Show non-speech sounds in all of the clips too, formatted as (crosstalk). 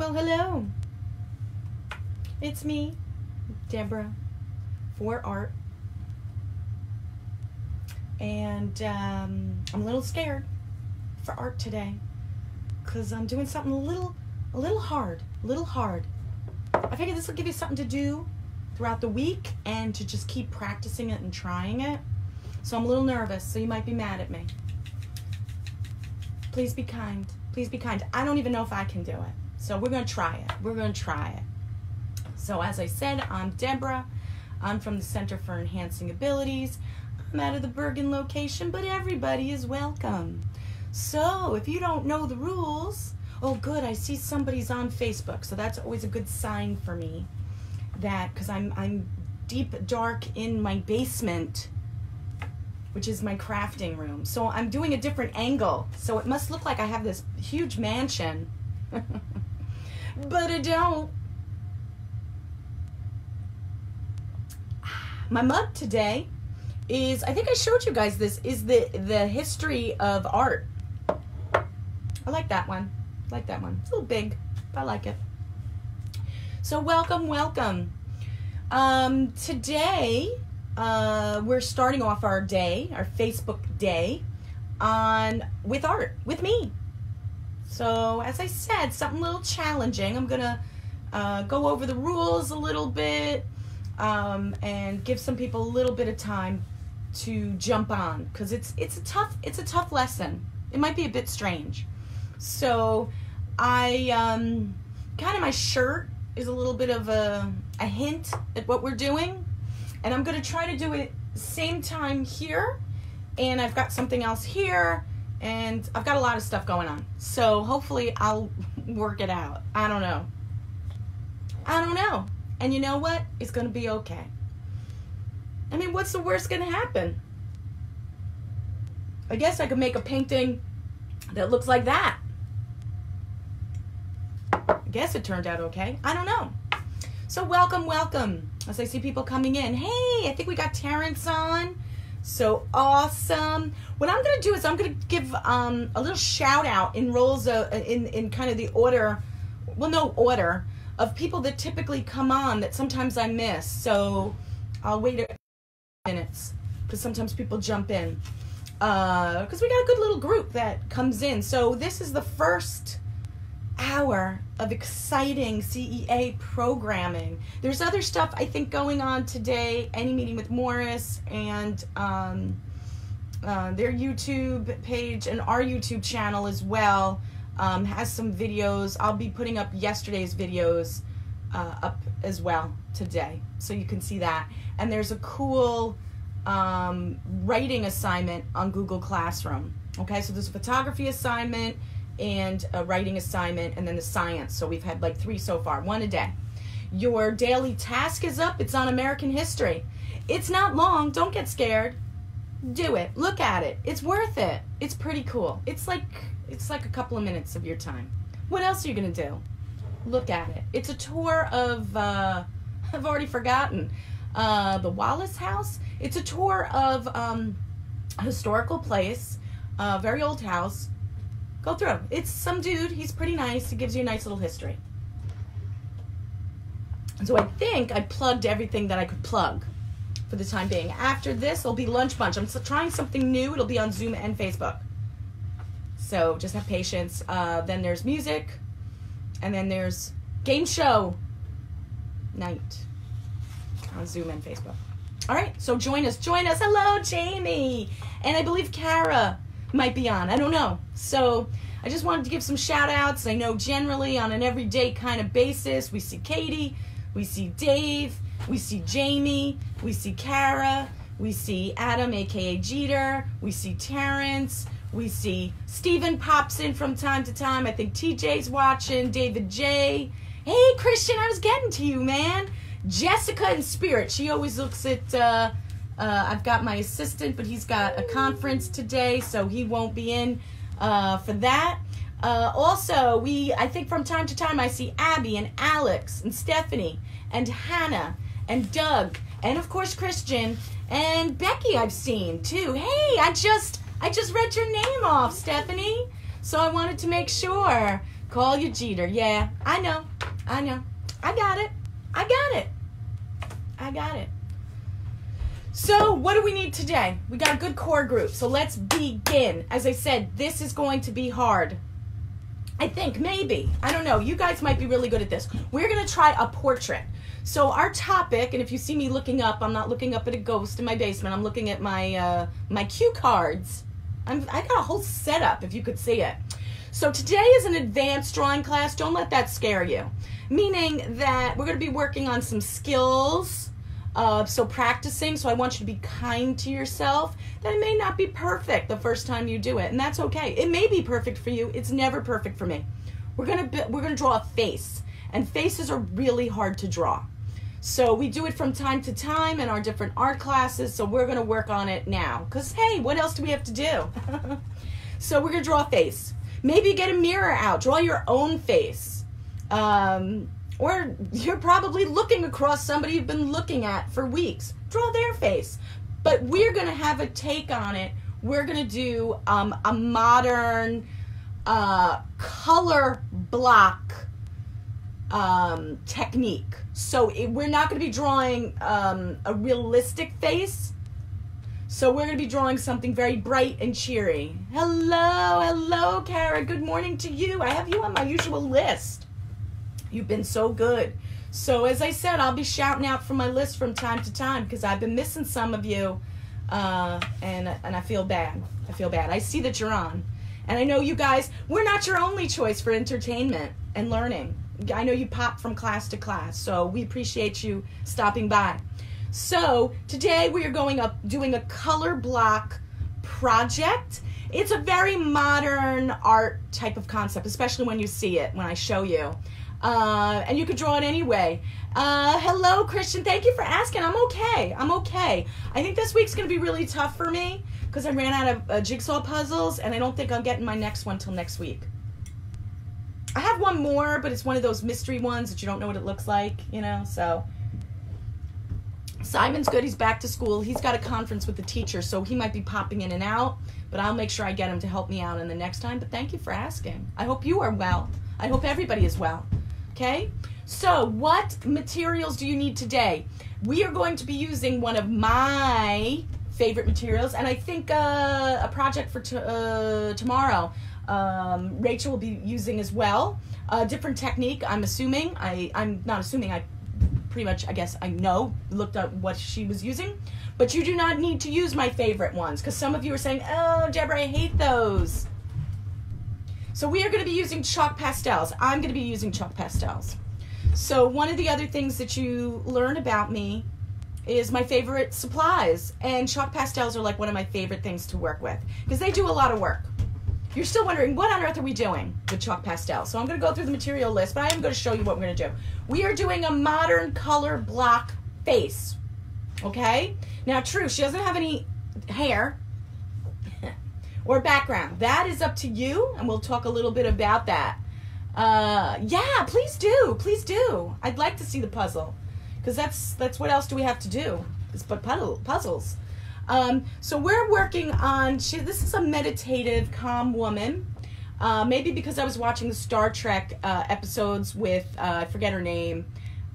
Well, hello. It's me, Deborah, for art. And um, I'm a little scared for art today because I'm doing something a little, a little hard, a little hard. I figured this will give you something to do throughout the week and to just keep practicing it and trying it. So I'm a little nervous, so you might be mad at me. Please be kind. Please be kind. I don't even know if I can do it. So we're going to try it. We're going to try it. So, as I said, I'm Deborah. I'm from the Center for Enhancing Abilities. I'm out of the Bergen location, but everybody is welcome. So, if you don't know the rules, oh, good, I see somebody's on Facebook. So, that's always a good sign for me that because I'm, I'm deep, dark in my basement which is my crafting room. So I'm doing a different angle. So it must look like I have this huge mansion. (laughs) but I don't. My mug today is I think I showed you guys this is the the history of art. I like that one. I like that one. It's a little big, but I like it. So welcome, welcome. Um, today uh, we're starting off our day, our Facebook day, on with art with me. So as I said, something a little challenging. I'm gonna uh, go over the rules a little bit um, and give some people a little bit of time to jump on because it's it's a tough it's a tough lesson. It might be a bit strange. So I um, kind of my shirt is a little bit of a, a hint at what we're doing and I'm going to try to do it same time here and I've got something else here and I've got a lot of stuff going on. So hopefully I'll work it out. I don't know. I don't know. And you know what? It's going to be okay. I mean, what's the worst going to happen? I guess I could make a painting that looks like that. I guess it turned out okay. I don't know. So welcome, welcome. As I see people coming in. Hey, I think we got Terrence on. So awesome. What I'm going to do is I'm going to give um, a little shout out in roles of, in, in kind of the order, well, no order, of people that typically come on that sometimes I miss. So I'll wait a minutes because sometimes people jump in. Because uh, we got a good little group that comes in. So this is the first hour of exciting CEA programming. There's other stuff I think going on today. Any meeting with Morris and um, uh, their YouTube page and our YouTube channel as well um, has some videos. I'll be putting up yesterday's videos uh, up as well today, so you can see that. And there's a cool um, writing assignment on Google Classroom. Okay, so there's a photography assignment and a writing assignment and then the science. So we've had like three so far, one a day. Your daily task is up. It's on American history. It's not long. Don't get scared. Do it. Look at it. It's worth it. It's pretty cool. It's like it's like a couple of minutes of your time. What else are you gonna do? Look at it. It's a tour of uh, (laughs) I've already forgotten. Uh, the Wallace House. It's a tour of um, a historical place, a very old house Go through. It's some dude. He's pretty nice. He gives you a nice little history. So I think I plugged everything that I could plug for the time being. After this, it'll be lunch bunch. I'm trying something new. It'll be on Zoom and Facebook. So just have patience. Uh, then there's music, and then there's game show night on Zoom and Facebook. All right, so join us. Join us. Hello, Jamie, and I believe Kara might be on. I don't know. So I just wanted to give some shout outs. I know generally on an everyday kind of basis, we see Katie, we see Dave, we see Jamie, we see Kara, we see Adam, aka Jeter, we see Terrence, we see Steven pops in from time to time. I think TJ's watching, David J. Hey, Christian, I was getting to you, man. Jessica and Spirit, she always looks at. Uh, uh, I've got my assistant, but he's got a conference today, so he won't be in uh, for that. Uh, also, we I think from time to time I see Abby and Alex and Stephanie and Hannah and Doug and of course Christian and Becky I've seen too. Hey, I just I just read your name off, Stephanie. So I wanted to make sure Call you Jeter. Yeah, I know. I know. I got it. I got it. I got it. So, what do we need today? We got a good core group. So, let's begin. As I said, this is going to be hard. I think maybe. I don't know. You guys might be really good at this. We're going to try a portrait. So, our topic, and if you see me looking up, I'm not looking up at a ghost in my basement. I'm looking at my uh, my cue cards. I'm, I got a whole setup, if you could see it. So, today is an advanced drawing class. Don't let that scare you. Meaning that we're going to be working on some skills uh, so practicing, so I want you to be kind to yourself. That it may not be perfect the first time you do it, and that's okay. It may be perfect for you. It's never perfect for me. We're gonna we're gonna draw a face, and faces are really hard to draw. So we do it from time to time in our different art classes. So we're gonna work on it now. Cause hey, what else do we have to do? (laughs) so we're gonna draw a face. Maybe get a mirror out. Draw your own face. Um, or you're probably looking across somebody you've been looking at for weeks. Draw their face. But we're going to have a take on it. We're going to do um, a modern uh, color block um, technique. So it, we're not going to be drawing um, a realistic face. So we're going to be drawing something very bright and cheery. Hello, hello, Kara. Good morning to you. I have you on my usual list. You've been so good. So, as I said, I'll be shouting out from my list from time to time because I've been missing some of you, uh, and and I feel bad. I feel bad. I see that you're on, and I know you guys. We're not your only choice for entertainment and learning. I know you pop from class to class, so we appreciate you stopping by. So today we are going up doing a color block project. It's a very modern art type of concept, especially when you see it when I show you. Uh, and you could draw it anyway. Uh, hello, Christian. Thank you for asking. I'm okay. I'm okay. I think this week's going to be really tough for me because I ran out of uh, jigsaw puzzles, and I don't think I'm getting my next one till next week. I have one more, but it's one of those mystery ones that you don't know what it looks like, you know, so. Simon's good. He's back to school. He's got a conference with the teacher, so he might be popping in and out, but I'll make sure I get him to help me out in the next time. But thank you for asking. I hope you are well. I hope everybody is well. Okay? So, what materials do you need today? We are going to be using one of my favorite materials, and I think uh, a project for uh, tomorrow. Um, Rachel will be using as well. A different technique, I'm assuming. I, I'm not assuming, I pretty much, I guess, I know, looked up what she was using. But you do not need to use my favorite ones, because some of you are saying, oh, Deborah, I hate those. So we are going to be using chalk pastels. I'm going to be using chalk pastels. So one of the other things that you learn about me is my favorite supplies. And chalk pastels are like one of my favorite things to work with because they do a lot of work. You're still wondering, what on earth are we doing with chalk pastels? So I'm going to go through the material list, but I am going to show you what we're going to do. We are doing a modern color block face. Okay? Now, true, she doesn't have any hair, or background. That is up to you, and we'll talk a little bit about that. Uh, yeah, please do, please do. I'd like to see the puzzle, because that's that's what else do we have to do? It's but puzzle, puzzles. Um, so we're working on. She, this is a meditative, calm woman. Uh, maybe because I was watching the Star Trek uh, episodes with uh, I forget her name.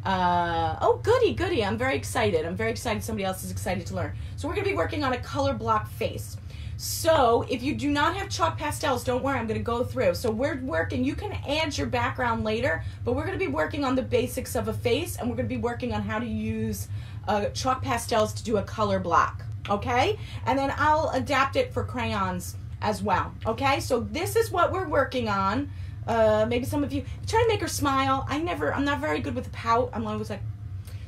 Uh, oh, goody, goody! I'm very excited. I'm very excited. Somebody else is excited to learn. So we're going to be working on a color block face. So if you do not have chalk pastels, don't worry, I'm going to go through. So we're working, you can add your background later, but we're going to be working on the basics of a face and we're going to be working on how to use uh, chalk pastels to do a color block. Okay? And then I'll adapt it for crayons as well. Okay? So this is what we're working on. Uh, maybe some of you try to make her smile. I never, I'm not very good with a pout. I'm always like,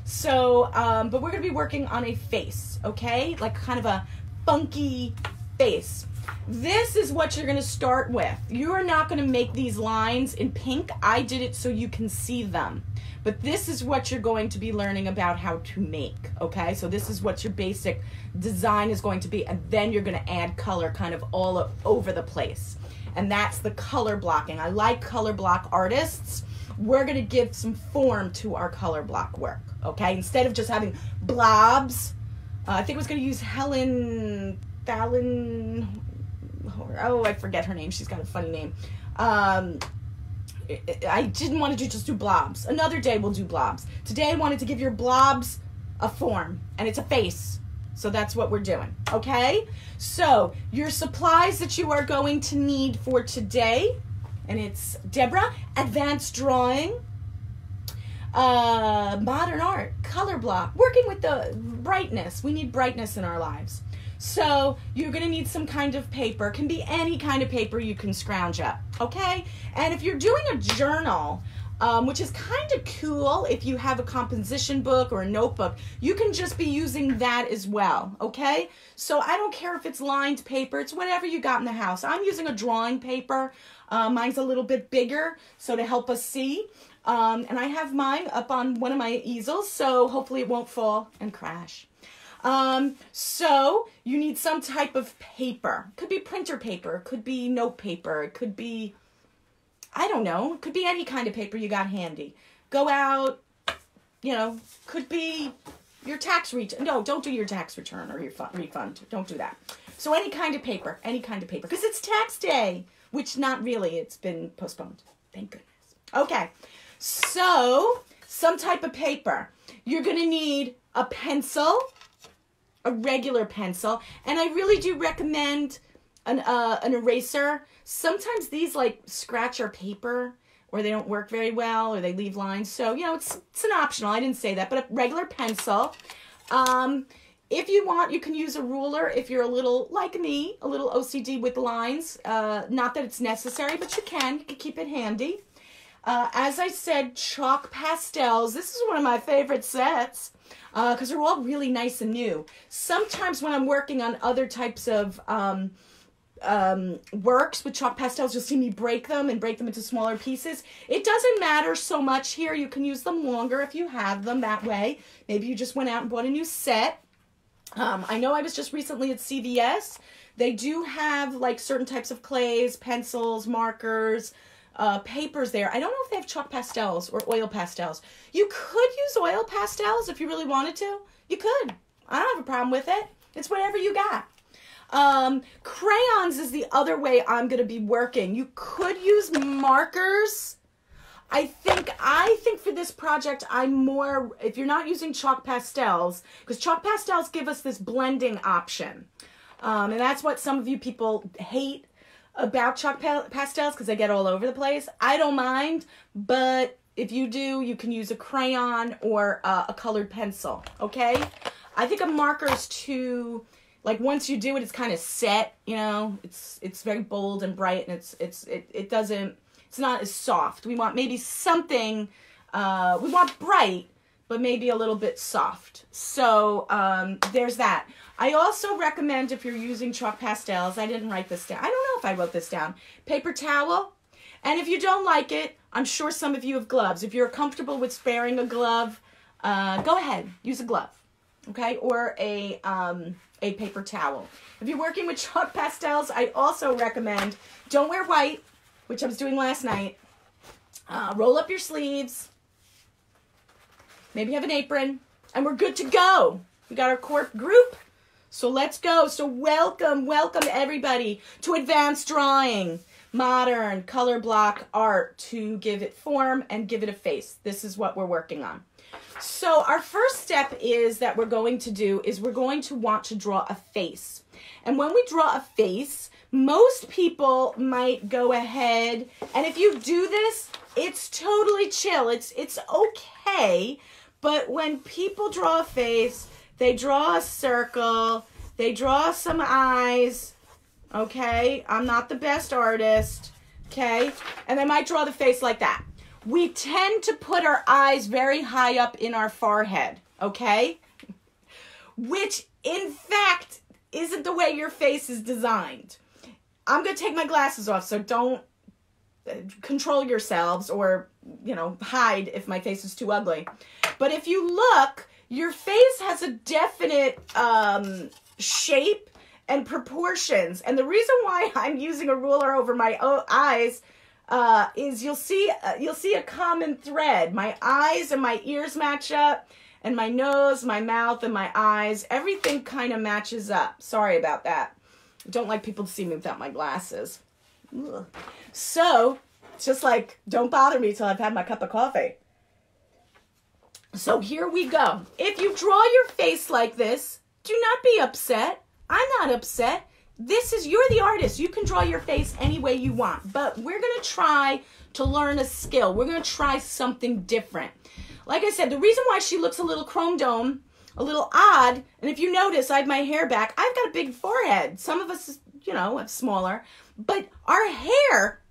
so, um, but we're going to be working on a face, okay? Like kind of a funky face. This is what you're going to start with. You are not going to make these lines in pink. I did it so you can see them. But this is what you're going to be learning about how to make, okay? So this is what your basic design is going to be, and then you're going to add color kind of all over the place. And that's the color blocking. I like color block artists. We're going to give some form to our color block work, okay? Instead of just having blobs, uh, I think I was going to use Helen Fallon. Oh, I forget her name. She's got a funny name. Um, I didn't want to do just do blobs. Another day we'll do blobs. Today I wanted to give your blobs a form, and it's a face. So that's what we're doing. Okay? So your supplies that you are going to need for today, and it's Deborah, advanced drawing, uh, modern art, color block, working with the brightness. We need brightness in our lives. So you're going to need some kind of paper. It can be any kind of paper you can scrounge up, okay? And if you're doing a journal, um, which is kind of cool if you have a composition book or a notebook, you can just be using that as well, okay? So I don't care if it's lined paper, it's whatever you got in the house. I'm using a drawing paper. Uh, mine's a little bit bigger, so to help us see. Um, and I have mine up on one of my easels, so hopefully it won't fall and crash. Um, so you need some type of paper. Could be printer paper, could be note paper, it could be, I don't know, could be any kind of paper you got handy. Go out, you know, could be your tax return. No, don't do your tax return or your refund. Don't do that. So any kind of paper, any kind of paper, because it's tax day, which not really, it's been postponed. Thank goodness. Okay, so some type of paper. You're going to need a pencil, a regular pencil, and I really do recommend an uh, an eraser. Sometimes these like scratch our paper or they don't work very well or they leave lines. So, you know, it's it's an optional. I didn't say that, but a regular pencil. Um, if you want, you can use a ruler if you're a little like me, a little OCD with lines. Uh, not that it's necessary, but you can. You can keep it handy. Uh, as I said, chalk pastels. This is one of my favorite sets because uh, they're all really nice and new. Sometimes when I'm working on other types of um, um, works with chalk pastels, you'll see me break them and break them into smaller pieces. It doesn't matter so much here. You can use them longer if you have them that way. Maybe you just went out and bought a new set. Um, I know I was just recently at CVS. They do have like certain types of clays, pencils, markers, uh, papers there. I don't know if they have chalk pastels or oil pastels. You could use oil pastels if you really wanted to. You could. I don't have a problem with it. It's whatever you got. Um, crayons is the other way I'm going to be working. You could use markers. I think I think for this project I'm more if you're not using chalk pastels because chalk pastels give us this blending option. Um, and that's what some of you people hate about chalk pastels because they get all over the place. I don't mind, but if you do, you can use a crayon or uh, a colored pencil, okay? I think a marker is too like once you do it it's kind of set, you know. It's it's very bold and bright and it's it's it, it doesn't it's not as soft. We want maybe something uh we want bright but maybe a little bit soft. So um, there's that. I also recommend if you're using chalk pastels, I didn't write this down. I don't know if I wrote this down. Paper towel. And if you don't like it, I'm sure some of you have gloves. If you're comfortable with sparing a glove, uh, go ahead, use a glove, okay, or a um, a paper towel. If you're working with (laughs) chalk pastels, I also recommend don't wear white, which I was doing last night. Uh, roll up your sleeves. Maybe have an apron, and we're good to go. We got our core group so let's go. So welcome, welcome everybody to advanced drawing, modern color block art to give it form and give it a face. This is what we're working on. So our first step is that we're going to do is we're going to want to draw a face. And when we draw a face, most people might go ahead and if you do this, it's totally chill. It's it's okay. But when people draw a face, they draw a circle. They draw some eyes. Okay. I'm not the best artist. Okay. And they might draw the face like that. We tend to put our eyes very high up in our forehead. Okay. Which, in fact, isn't the way your face is designed. I'm to take my glasses off, so don't control yourselves or, you know, hide if my face is too ugly. But if you look, your face has a definite um, shape and proportions. And the reason why (laughs) I'm using a ruler over my eyes uh, is you'll see uh, you'll see a common thread. My eyes and my ears match up, and my nose, my mouth, and my eyes. Everything kind of matches up. Sorry about that. Don't like people to see me without my glasses. So just like, don't bother me till I've had my cup of coffee. So here we go. If you draw your face like this, do not be upset. I'm not upset. This is, you're the artist. You can draw your face any way you want. But we're going to try to learn a skill. We're going to try something different. Like I said, the reason why she looks a little chrome dome, a little odd, and if you notice, I have my hair back. I've got a big forehead. Some of us, you know, have smaller. But our hair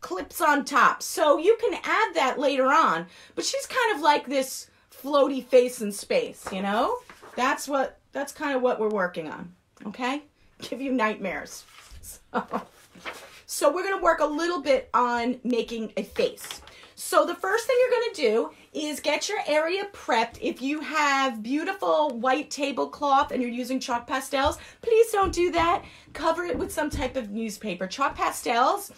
clips on top. So you can add that later on. But she's kind of like this floaty face in space, you know? That's what that's kind of what we're working on. Okay? Give you nightmares. (laughs) So, so we're going to work a little bit on making a face. So the first thing you're going to do is get your area prepped. If you have beautiful white tablecloth and you're using chalk pastels, please don't do that. Cover it with some type of newspaper. Chalk pastels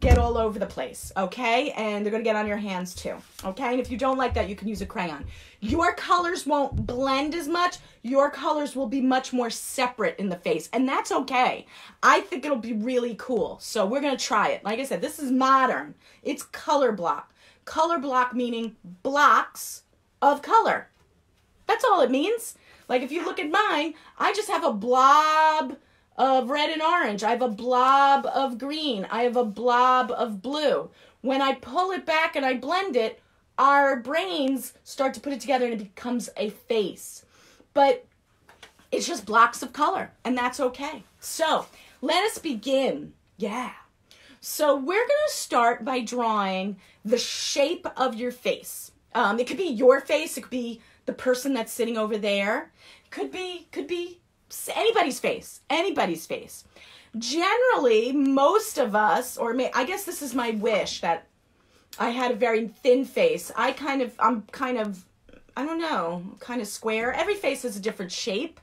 get all over the place, okay? And they're gonna get on your hands too, okay? And if you don't like that, you can use a crayon. Your colors won't blend as much. Your colors will be much more separate in the face, and that's okay. I think it'll be really cool. So we're gonna try it. Like I said, this is modern. It's color block. Color block meaning blocks of color. That's all it means. Like if you look at mine, I just have a blob of red and orange. I have a blob of green. I have a blob of blue. When I pull it back and I blend it, our brains start to put it together and it becomes a face. But it's just blocks of color, and that's okay. So let us begin. Yeah. So we're going to start by drawing the shape of your face. Um, it could be your face. It could be the person that's sitting over there. Could be could be anybody's face, anybody's face. Generally, most of us, or may, I guess this is my wish that I had a very thin face. I kind of, I'm kind of, I don't know, kind of square. Every face is a different shape.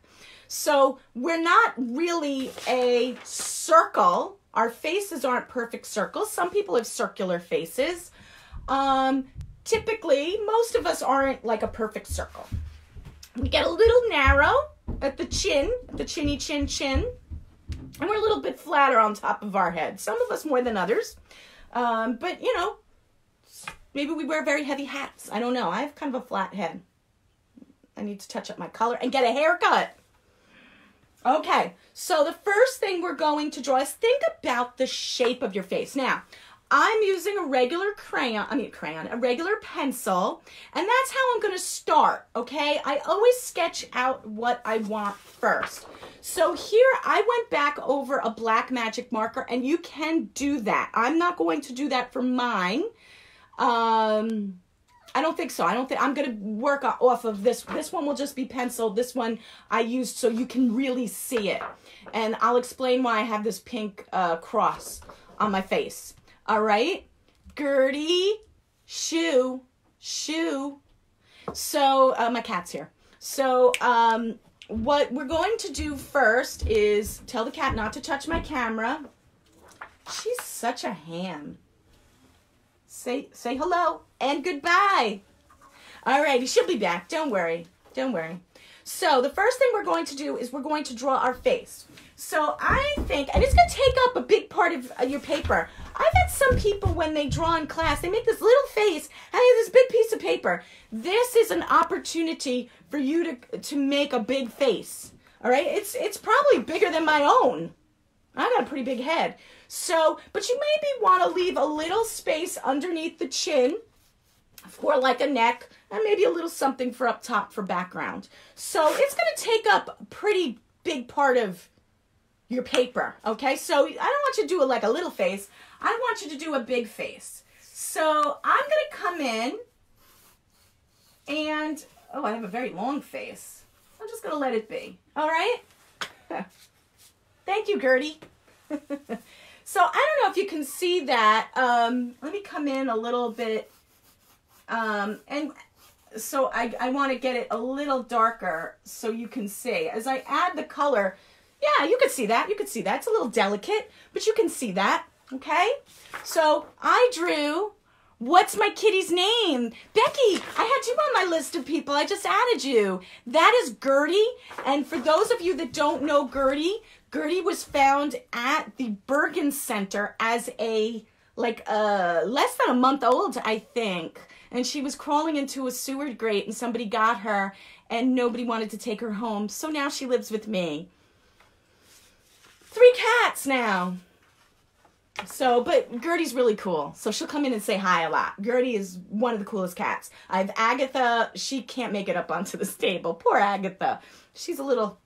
So we're not really a circle. Our faces aren't perfect circles. Some people have circular faces. Um, typically, most of us aren't like a perfect circle. We get a little narrow at the chin, the chinny chin chin. And we're a little bit flatter on top of our head. Some of us more than others. Um, but, you know, maybe we wear very heavy hats. I don't know. I have kind of a flat head. I need to touch up my color and get a haircut. Okay, so the first thing we're going to draw is think about the shape of your face. Now, I'm using a regular crayon, I mean crayon, a regular pencil, and that's how I'm gonna start, okay? I always sketch out what I want first. So here I went back over a black magic marker and you can do that. I'm not going to do that for mine. Um, I don't think so. I don't think I'm going to work off of this. This one will just be penciled. This one I used so you can really see it. And I'll explain why I have this pink uh, cross on my face. All right. Gertie, shoe, shoe. So, uh, my cat's here. So, um, what we're going to do first is tell the cat not to touch my camera. She's such a ham. Say, say hello and goodbye. All righty, she'll be back. Don't worry. Don't worry. So the first thing we're going to do is we're going to draw our face. So I think, and it's going to take up a big part of uh, your paper. I've had some people when they draw in class, they make this little face and they have this big piece of paper. This is an opportunity for you to to make a big face. All right, it's it's probably bigger than my own. I got a pretty big head. So, but you maybe want to leave a little space underneath the chin for like a neck and maybe a little something for up top for background. So it's going to take up a pretty big part of your paper. Okay, so I don't want you to do like a little face. I want you to do a big face. So I'm going to come in and, oh, I have a very long face. I'm just going to let it be. All right? (laughs) Thank you, Gertie. (laughs) so I don't know if you can see that. Um, let me come in a little bit. Um, and so I, I want to get it a little darker so you can see. As I add the color, yeah, you can see that. You can see that. It's a little delicate, but you can see that. Okay? So I drew What's my kitty's name? Becky, I had you on my list of people. I just added you. That is Gertie. And for those of you that don't know Gertie, Gertie was found at the Bergen Center as a like uh less than a month old, I think. And she was crawling into a sewer grate and somebody got her and nobody wanted to take her home. So now she lives with me. Three cats now. So, but Gertie's really cool. So she'll come in and say hi a lot. Gertie is one of the coolest cats. I have Agatha. She can't make it up onto the stable. Poor Agatha. She's a little,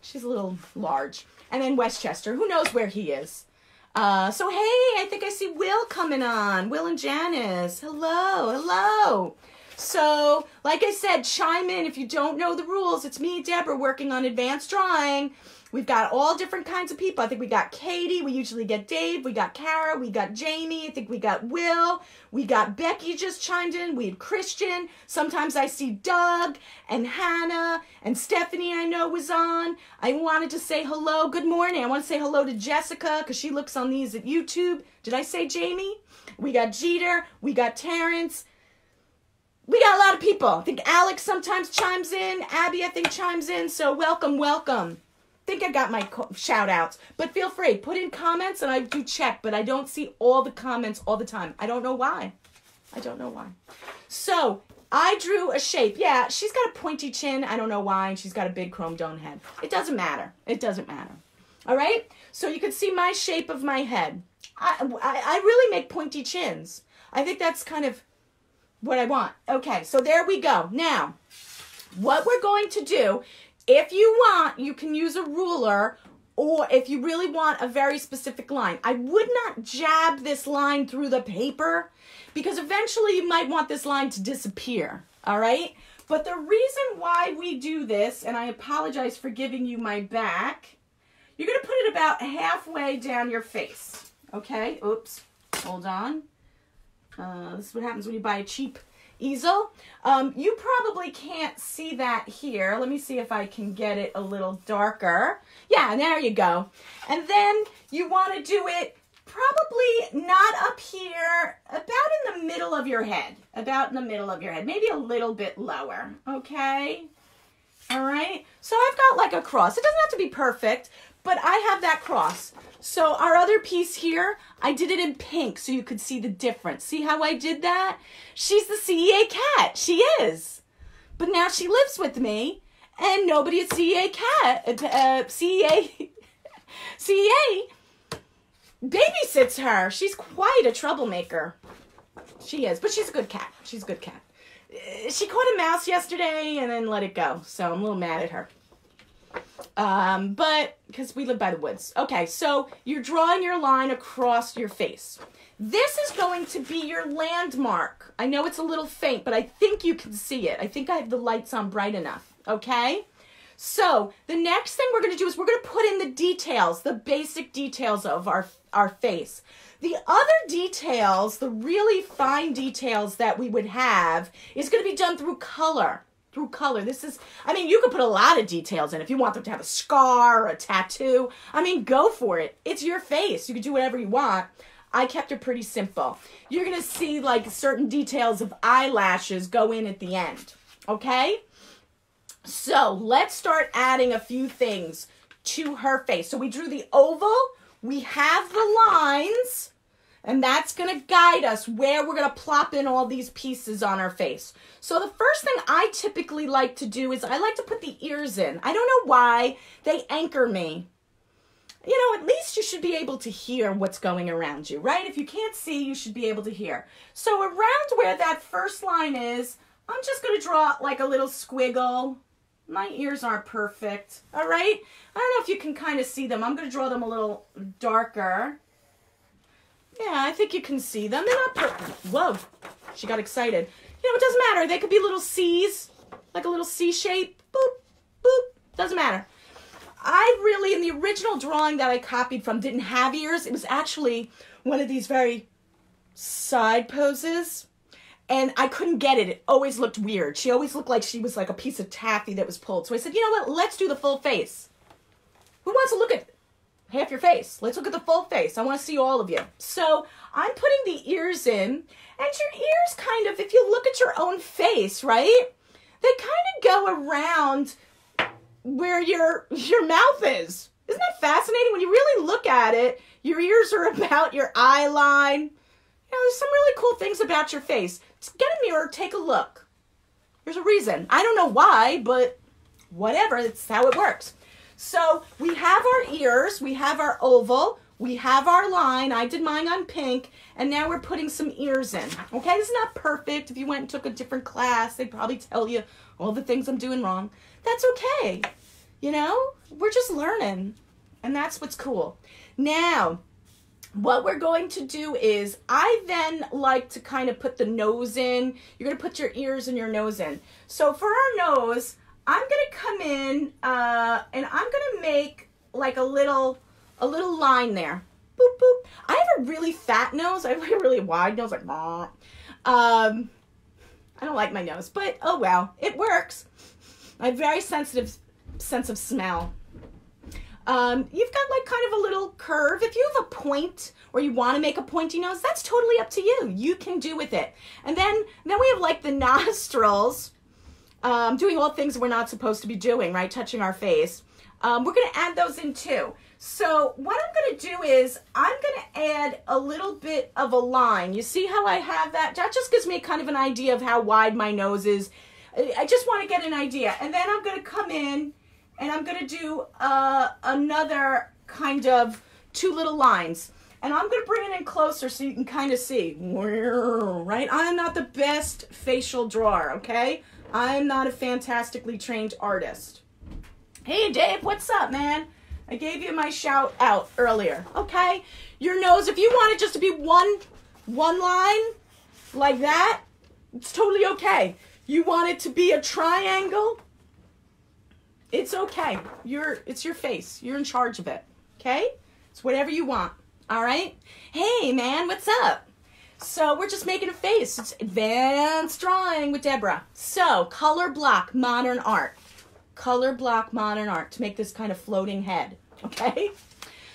she's a little large. And then Westchester. Who knows where he is? Uh, so hey, I think I see Will coming on. Will and Janice. Hello, hello. So, like I said, chime in if you don't know the rules. It's me, Deborah, working on advanced drawing. We've got all different kinds of people. I think we got Katie. We usually get Dave. We got Kara. We got Jamie. I think we got Will. We got Becky just chimed in. We had Christian. Sometimes I see Doug and Hannah and Stephanie I know was on. I wanted to say hello. Good morning. I want to say hello to Jessica because she looks on these at YouTube. Did I say Jamie? We got Jeter. We got Terrence. We got a lot of people. I think Alex sometimes chimes in. Abby, I think, chimes in. So welcome, welcome think I got my shout outs, but feel free, put in comments and I do check, but I don't see all the comments all the time. I don't know why. I don't know why. So I drew a shape. Yeah, she's got a pointy chin. I don't know why. And she's got a big chrome dome head. It doesn't matter. It doesn't matter. All right? So you can see my shape of my head. I, I, I really make pointy chins. I think that's kind of what I want. Okay, so there we go. Now, what we're going to do if you want, you can use a ruler or if you really want a very specific line. I would not jab this line through the paper because eventually you might want this line to disappear, all right? But the reason why we do this, and I apologize for giving you my back, you're to put it about halfway down your face, okay? Oops, hold on. Uh, this is what happens when you buy a cheap easel. Um, you probably can't see that here. Let me see if I can get it a little darker. Yeah, there you go. And then you want to do it probably not up here, about in the middle of your head. About in the middle of your head. Maybe a little bit lower, okay? All right? So I've got like a cross. It doesn't have to be perfect, but I have that cross. So our other piece here, I did it in pink so you could see the difference. See how I did that? She's the CEA cat. She is. But now she lives with me and nobody at CEA cat, uh, CEA, (laughs) CEA babysits her. She's quite a troublemaker. She is, but she's a good cat. She's a good cat. Uh, she caught a mouse yesterday and then let it go. So I'm a little mad at her. Um, but because we live by the woods. Okay, so you're drawing your line across your face. This is going to be your landmark. I know it's a little faint, but I think you can see it. I think I have the lights on bright enough. Okay? So the next thing we're going to do is we're going to put in the details, the basic details of our, our face. The other details, the really fine details that we would have, is going to be done through color through color. This is, I mean, you could put a lot of details in. If you want them to have a scar or a tattoo, I mean, go for it. It's your face. You can do whatever you want. I kept it pretty simple. You're going to see like certain details of eyelashes go in at the end. Okay? So let's start adding a few things to her face. So we drew the oval. We have the lines. And that's going to guide us where we're going to plop in all these pieces on our face. So the first thing I typically like to do is I like to put the ears in. I don't know why. They anchor me. You know, at least you should be able to hear what's going around you, right? If you can't see, you should be able to hear. So around where that first line is, I'm just going to draw like a little squiggle. My ears aren't perfect, all right? I don't know if you can kind of see them. I'm going to draw them a little darker. Yeah, I think you can see them. They're not perfect. Whoa, she got excited. You know, it doesn't matter. They could be little C's, like a little C shape. Boop, boop. Doesn't matter. I really, in the original drawing that I copied from, didn't have ears. It was actually one of these very side poses. And I couldn't get it. It always looked weird. She always looked like she was like a piece of taffy that was pulled. So I said, you know what? Let's do the full face. Who wants to look at half your face. Let's look at the full face. I want to see all of you. So I'm putting the ears in, and your ears kind of, if you look at your own face, right? They kind of go around where your your mouth is. Isn't that fascinating? When you really look at it, your ears are (laughs) about your eye line. You know, there's some really cool things about your face. Just get a mirror, take a look. There's a reason. I don't know why, but whatever, it's how it works. So we have our ears, we have our oval, we have our line. I did mine on pink, and now we're putting some ears in. Okay, this is not perfect. If you went and took a different class, they'd probably tell you all the things I'm doing wrong. That's okay. You know, we're just learning, and that's what's cool. Now, what we're going to do is I then like to kind of put the nose in. You're going to put your ears and your nose in. So for our nose, I'm to come in uh, and I'm to make like a little a little line there. Boop, boop. I have a really fat nose. I have like a really wide nose, like, um, I don't like my nose, but oh well, it works. I have a very sensitive sense of smell. Um, you've got like kind of a little curve. If you have a point or you want to make a pointy nose, that's totally up to you. You can do with it. And then then we have like the (laughs) nostrils, um, doing all things we're not supposed to be doing, right? Touching our face. Um, we're going to add those in too. So what I'm going to do is I'm going to add a little bit of a line. You see how I have that? That just gives me kind of an idea of how wide my nose is. I just want to get an idea. And then I'm going to come in and I'm going to do uh, another kind of two little lines. And I'm going to bring it in closer so you can kind of see. Right? I'm not the best facial drawer, okay? I'm not a fantastically trained artist. Hey, Dave, what's up, man? I gave you my shout out earlier. Okay? Your nose, if you want it just to be one one line like that, it's totally okay. You want it to be a triangle? It's okay. You're it's your face. You're in charge of it. Okay? It's whatever you want. All right? Hey, man, what's up? So we're just making a face. It's advanced drawing with Deborah. So, color block, modern art color block modern art to make this kind of floating head, (laughs) okay?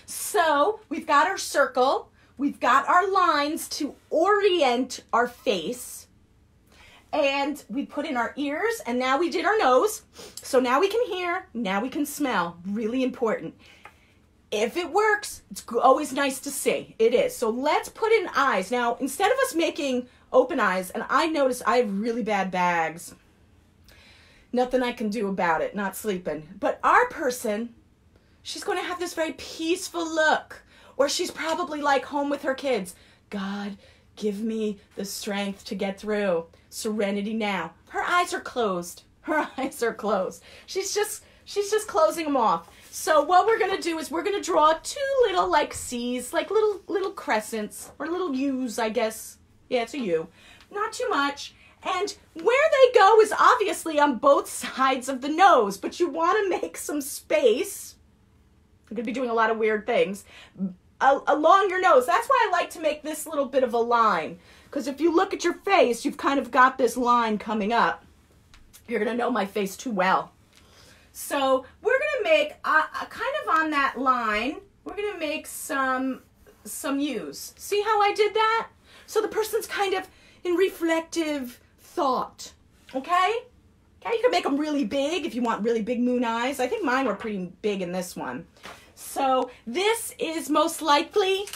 So we've got our circle, we've got our lines to orient our face, and we put in our ears, and now we did our nose. So now we can hear, now we can smell, really important. If it works, it's always nice to see. It is. So let's put in eyes. Now, instead of us making open eyes, and I notice I have really bad bags nothing I can do about it, not sleeping. But our person, she's going to have this very peaceful look, or she's probably like home with her kids. God, give me the strength to get through. Serenity now. Her eyes are closed. (laughs) Her eyes are closed. She's just she's just closing them off. So what we're gonna do is we're gonna draw two little like C's, like little little crescents or little U's, I guess. Yeah, it's a U. Not too much. And where they go is obviously on both (laughs) sides of the nose, but you want to make some space. I'm to be doing a lot of weird things along your nose. That's why I like to make this little bit of a line. Because if you look at your face, you've kind of got this line coming up. You're going to know my face too well. So we're make, uh, uh, kind of on that line, we're to make some, some U's. See how I did that? So the person's kind of in reflective thought. Okay? Okay, you can make them really big if you want really big moon eyes. I think mine were pretty big in this one. So this is most likely,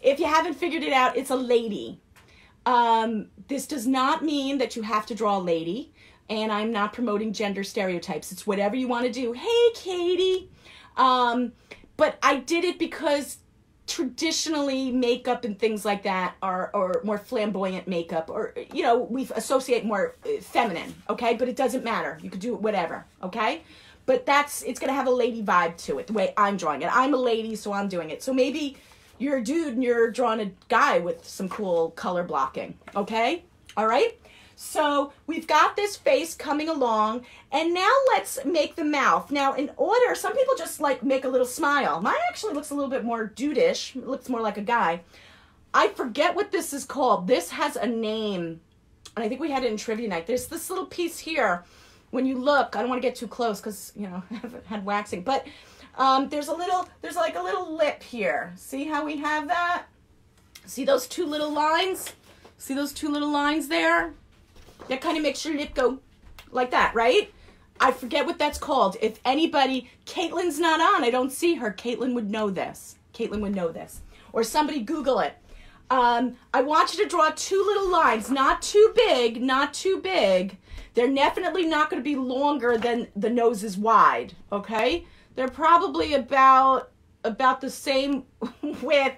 if you haven't figured it out, it's a lady. Um, this does not mean that you have to draw a lady, and I'm not promoting gender stereotypes. It's whatever you want to do. Hey, Katie. Um, but I did it because traditionally makeup and things like that are or more flamboyant makeup or you know we associate more uh, feminine okay? But it doesn't matter. You could do whatever okay? But that's it's gonna have a lady vibe to it the way i'm drawing it. I'm a lady so i'm doing it. So maybe you're a dude and you're drawing a guy with some cool color blocking okay? All right so we've got this face coming along, and now let's make the mouth. Now, in order, some people just like make a little smile. Mine actually looks a little bit more dudeish. It looks more like a guy. I forget what this is called. This has a name, and I think we had it in trivia night. There's this little piece here. When you look, I don't want to get too close because you know (laughs) I haven't had waxing, but um, there's a little, there's like a little lip here. See how we have that? See those two little lines? See those two little lines there? That kind of makes your lip go like that, right? I forget what that's called. If anybody, Caitlin's not on. I don't see her. Caitlin would know this. Caitlin would know this. Or somebody Google it. Um, I want you to draw two little lines, not too big, not too big. They're definitely not going to be longer than the nose is wide, okay? They're probably about about the same (laughs) width,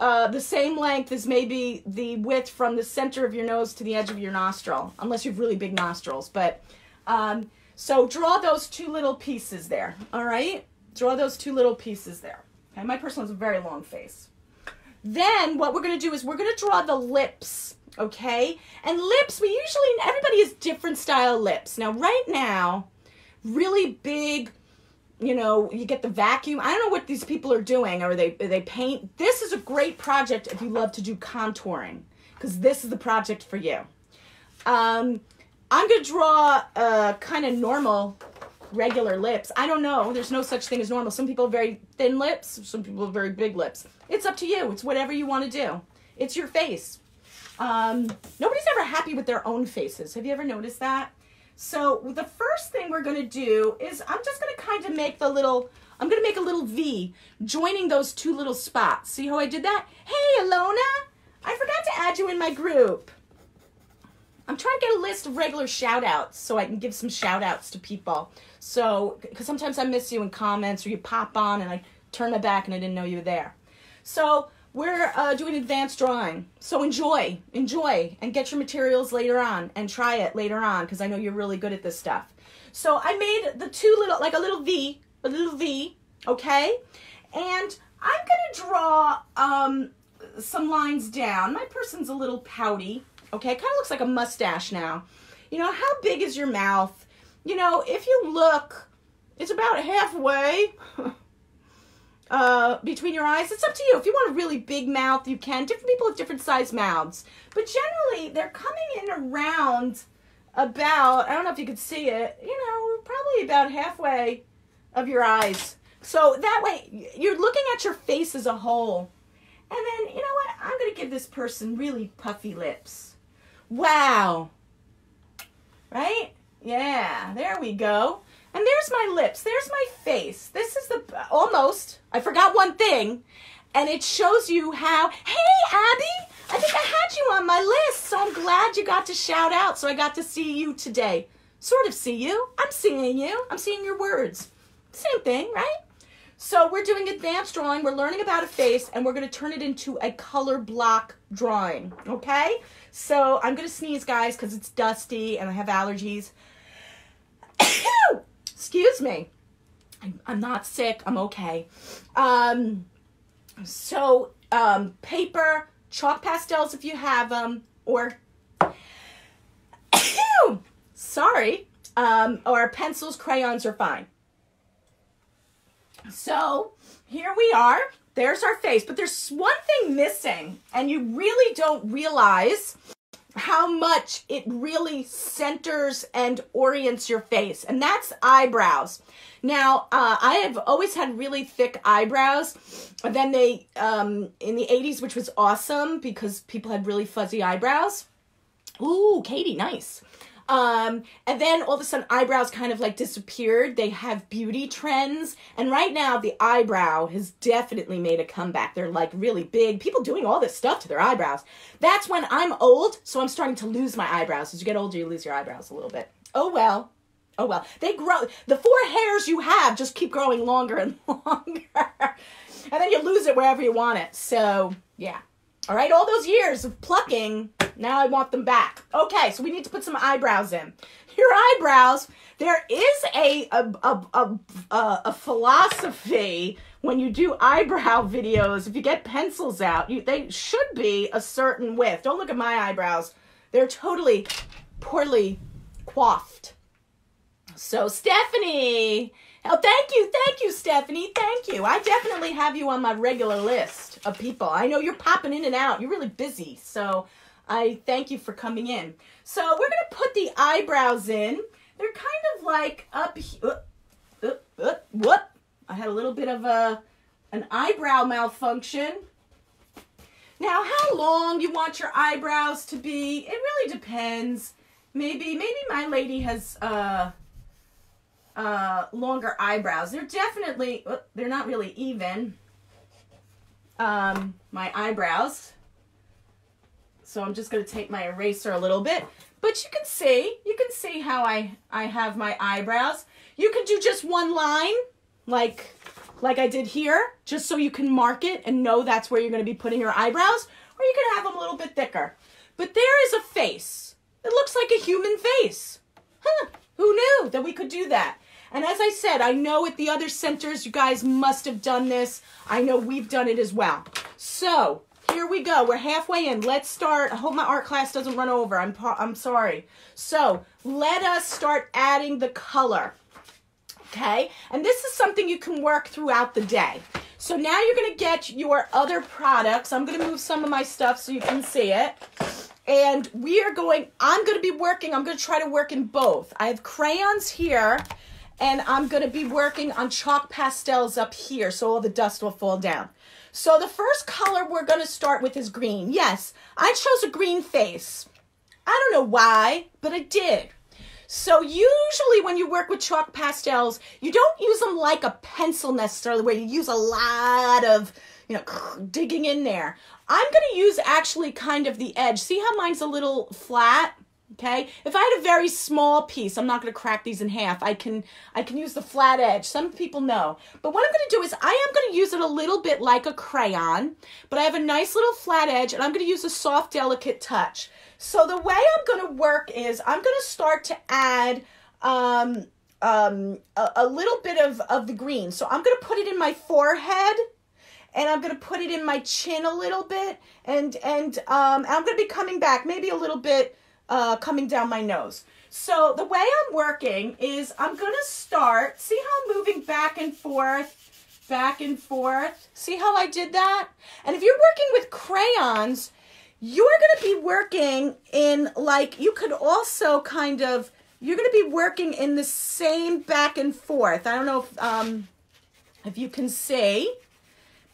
uh, the same length as maybe the width from the center of your nose to the edge of your nostril, unless you have really big nostrils. But um, so draw those two little pieces there, all right? Draw those two little pieces there. Okay, my person has a very long face. Then what we're going to do is we're going to draw the lips, okay? And lips, we usually, everybody has different style lips. Now, right now, really big, you know, you get the vacuum. I don't know what these people are doing, or they they paint. This is a great project if you love to do contouring, because this is the project for you. Um, I'm gonna draw a kind of normal, regular lips. I don't know. There's no such thing as normal. Some people have very thin lips. Some people have very big lips. It's up to you. It's whatever you want to do. It's your face. Um, nobody's ever happy with their own faces. Have you ever noticed that? So the first thing we're going to do is I'm just going to kind of make the little, I'm to make a little V joining those two little spots. See how I did that? Hey, Alona, I forgot to add you in my group. I'm trying to get a list of regular shout outs so I can give some shout outs to people. So, because sometimes I miss you in comments or you pop on and I turn my back and I didn't know you were there. So, we're uh, doing advanced drawing. So enjoy, enjoy, and get your materials later on and try it later on because I know you're really good at this stuff. So I made the two little, like a little V, a little V, okay? And I'm gonna draw um, some lines down. My person's a little pouty, okay? Kind of looks like a mustache now. You know, how big is your mouth? You know, if you look, it's about halfway. (laughs) uh, between your eyes. It's up to you. If you want a really big mouth, you can. Different people have different size mouths. But generally, they're coming in around about, I don't know if you could see it, you know, probably about halfway of your eyes. So that way, you're looking at your face as a whole. And then, you know what? I'm going to give this person really puffy lips. Wow. Right? Yeah, there we go. And there's my lips. There's my face. This is the almost. I forgot one thing. And it shows you how, hey, Abby, I think I had you on my list. So I'm glad you got to shout out. So I got to see you today. Sort of see you. I'm seeing you. I'm seeing your words. Same thing, right? So we're doing advanced drawing. We're learning about a face and we're going to turn it into a color block drawing. Okay? So I'm going to sneeze, guys, because it's dusty and I have allergies. (coughs) Excuse me. I'm, not sick. I'm okay. Um, so, um, paper, chalk pastels if you have them, or, (coughs) sorry, um, or pencils, crayons are fine. So, here we are. There's our face, but there's one thing missing, and you really don't realize how much it really centers and orients your face, and that's eyebrows. Now, uh, I have always had really thick eyebrows. And then they, um, in the 80s, which was awesome because people had really fuzzy eyebrows. Ooh, Katie, nice. Um, and then all of a sudden eyebrows kind of like disappeared. They have beauty trends. And right now the eyebrow has definitely made a comeback. They're like really big. People doing all this stuff to their eyebrows. That's when I'm old, so I'm starting to lose my eyebrows. As you get older, you lose your eyebrows a little bit. Oh well. Oh well. They grow the four hairs you have just keep growing longer and (laughs) longer. and then you lose it wherever you want it. So yeah. All right, all those years of plucking, now I want them back. Okay, so we need to put some eyebrows in. Your eyebrows, there is a a a a, a, philosophy when you do eyebrow (laughs) videos. If you get pencils out, you, they should be a certain width. Don't look at my eyebrows; they're totally poorly coiffed. So Stephanie, oh thank you, thank you, Stephanie, thank you. I definitely have you on my regular list of people. I know you're popping in and out. You're really busy. So I thank you for coming in. So we're going to put the eyebrows in. They're kind of like up here. Uh, uh, whoop. I had a little bit of a an eyebrow malfunction. Now, how long you want your eyebrows to be? It really depends. Maybe maybe my lady has uh uh longer eyebrows. They're definitely uh, they're not really even um, my eyebrows. So I'm just going to take my eraser a little bit. But you can see, you can see how I, I have my eyebrows. You can do just one line, like, like I did here, just so you can mark it and know that's where you're going to be putting your eyebrows. Or you can have them a little bit thicker. But there is a face. It looks like a human face. Huh, who knew that we could do that? And as I said, I know at the other centers, you guys must have done this. I know we've done it as well. So here we go. We're halfway in. Let's start. I hope my art class doesn't run over. I'm, I'm sorry. So let us start adding the color. Okay. And this is something you can work throughout the day. So now you're going to get your other products. I'm going to move some of my stuff so you can see it. And we are going, I'm going to be working, I'm going to try to work in both. I have crayons here and I'm to be working on chalk pastels up here so all the dust will fall down. So the first color we're to start with is green. Yes, I chose a green face. I don't know why, but I did. So usually when you work with chalk pastels, you don't use them like a pencil necessarily where you use a lot of, you know, (sniffs) digging in there. I'm to use actually kind of the edge. See how mine's a little flat? Okay, if I had a very small piece, I'm not going to crack these in half. I can I can use the flat edge. Some people know. But what I'm going to do is I am going to use it a little bit like a crayon, but I have a nice little flat edge and I'm going to use a soft delicate touch. So the way I'm going to work is I'm going to start to add um, um, a, a little bit of, of the green. So I'm going to put it in my forehead and I'm gonna put it in my chin a little bit, and and um, I'm gonna be coming back, maybe a little bit uh, coming down my nose. So the way I'm working is I'm going to start, see how I'm moving back and forth, back and forth. See how I did that? And if you're working with crayons, you're going to be working in like, you could also kind of, you're going to be working in the same back and forth. I don't know if, um, if you can see,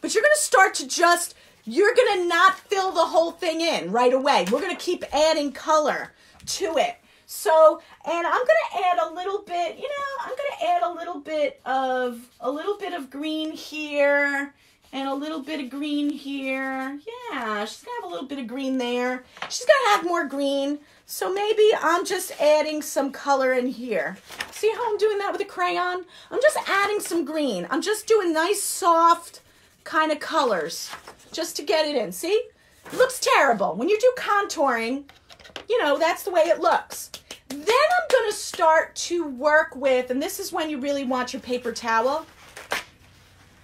but you're going to start to just you're going to not fill the whole thing in right away. We're going to keep adding color to it. So, and I'm going to add a little bit, you know, I'm going to add a little bit of, a little bit of green here and a little bit of green here. Yeah, she's going to have a little bit of green there. She's going to have more green. So maybe I'm just adding some color in here. See how I'm doing that with a crayon? I'm just adding some green. I'm just doing nice, soft kind of colors just to get it in. See? It looks terrible. When you do contouring, you know, that's the way it looks. Then I'm going to start to work with, and this is when you really want your paper towel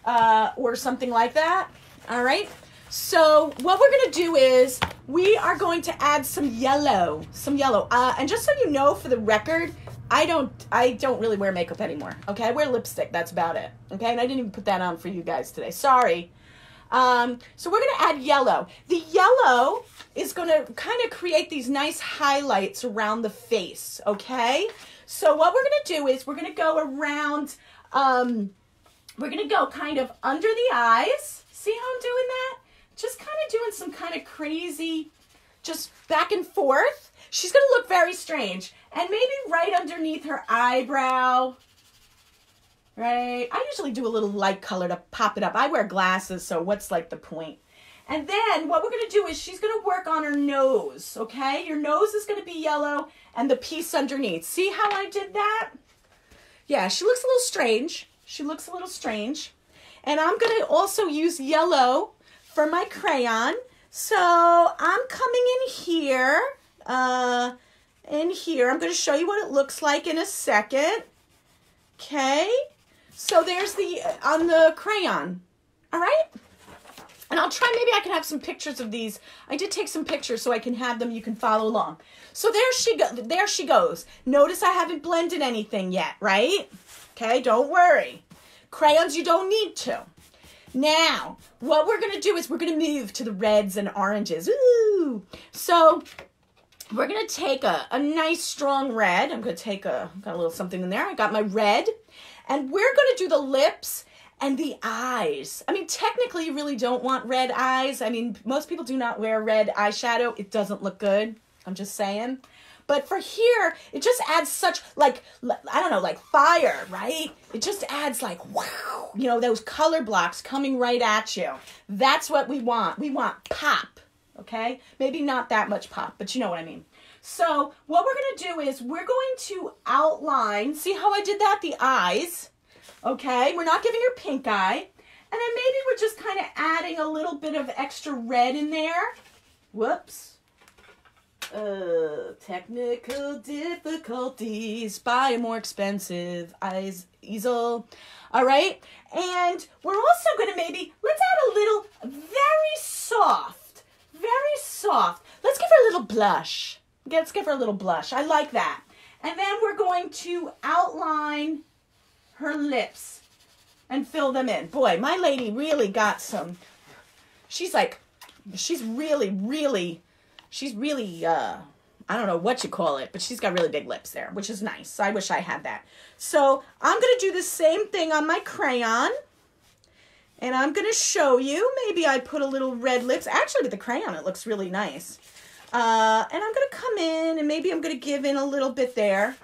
uh, or something like that. All right? So what we're going to do is we are going to add some yellow, some yellow. Uh, and just so you know, for the record, I don't, I don't really wear makeup anymore. Okay, I wear lipstick. That's about it. Okay, and I didn't even put that on for you guys today. Sorry. Um, so we're to add yellow. The yellow is to kind of create these nice highlights around the face, okay? So what we're to do is we're to go around, um, we're to go kind of under the eyes. See how I'm doing that? Just kind of doing some kind of crazy, just back and forth. She's to look very strange. And maybe right underneath her eyebrow, right? I usually do a little light color to pop it up. I wear glasses, so what's like the point? And then what we're going to do is she's going to work on her nose, okay? Your nose is going to be yellow and the piece underneath. See how I did that? Yeah, she looks a little strange. She looks a little strange. And I'm going to also use yellow for my crayon. So I'm coming in here, uh, in here. I'm going to show you what it looks like in a second. Okay. So there's the, uh, on the crayon. All right? And I'll try, maybe I can have some pictures of these. I did take some pictures so I can have them, you can follow along. So there she go, there she goes. Notice I haven't blended anything yet, right? Okay, don't worry. Crayons, you don't need to. Now, what we're gonna do is we're gonna move to the reds and oranges. Ooh! So we're gonna take a, a nice strong red. I'm gonna take a, got a little something in there. I got my red. And we're going to do the lips and the eyes. I mean, technically, you really don't want red eyes. I mean, most people do not wear red eyeshadow. It doesn't look good. I'm just saying. But for here, it just adds such, like, I don't know, like fire, right? It just adds, like, wow, you know, those color blocks coming right at you. That's what we want. We want pop, okay? Maybe not that much pop, but you know what I mean. So what we're gonna do is we're going to outline, see how I did that? The eyes, okay? We're not giving her pink eye. And then maybe we're just kind of adding a little bit of extra red in there. Whoops. Uh, technical difficulties. Buy a more expensive eyes easel. All right. And we're also going to maybe, let's add a little very soft, very soft. Let's give her a little blush. Let's give her a little blush. I like that. And then we're going to outline her lips and fill them in. Boy, my lady really got some. She's like, she's really, really, she's really, uh, I don't know what you call it, but she's got really big lips there, which is nice. I wish I had that. So I'm going to do the same thing on my crayon. And I'm going to show you. Maybe I put a little red lips. Actually, with the crayon, it looks really nice. Uh, and I'm going to come in and maybe I'm going to give in a little bit there.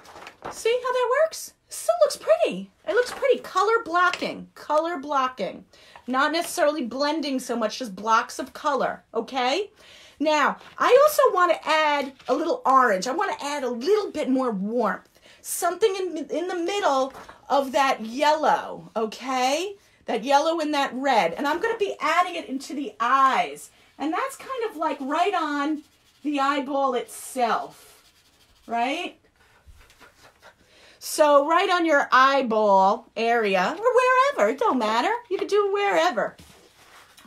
See how that works? Still looks pretty. It looks pretty. Color blocking. Color blocking. Not necessarily blending so much, just blocks of color. Okay? Now, I also want to add a little orange. I want to add a little bit more warmth. Something in, in the middle of that yellow. Okay? That yellow and that red. And I'm going to be adding it into the eyes. And that's kind of like right on the eyeball itself, right? So right on your eyeball area or wherever, it don't matter. You can do wherever,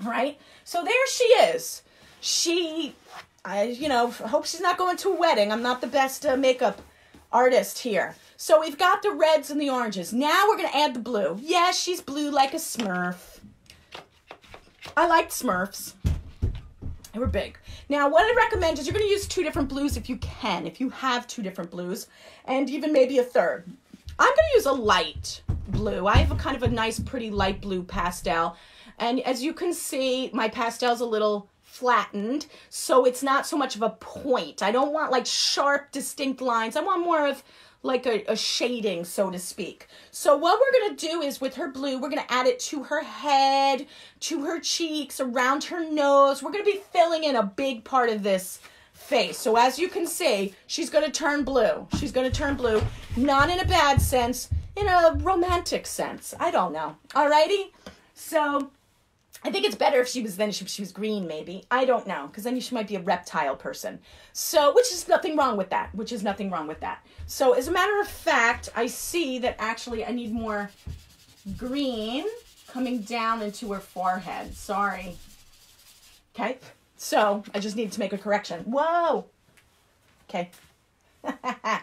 right? So there she is. She, I, you know, hope she's not going to a wedding. I'm not the best uh, makeup artist here. So we've got the reds and the oranges. Now we're going to add the blue. Yes, she's blue like a smurf. I liked smurfs. They were big. Now, what I recommend is you're going to use two different blues if you can, if you have two different blues, and even maybe a third. I'm going to use a light blue. I have a kind of a nice, pretty light blue pastel. And as you can see, my pastel's a little flattened, so it's not so much of a point. I don't want like sharp, distinct lines. I want more of like a, a, shading, so to speak. So what we're going to do is with her blue, we're going to add it to her head, to her cheeks, around her nose. We're going to be filling in a big part of this face. So as you can see, she's going to turn blue. She's going to turn blue, not in a bad sense, in a romantic sense. I don't know. Alrighty? So I think it's better if she was then she, she was green maybe. I don't know because then she might be a reptile person. So which is nothing wrong with that. Which is nothing wrong with that. So as a matter of fact, I see that actually I need more green coming down into her forehead. Sorry. Okay. So I just need to make a correction. Whoa. Okay. (laughs)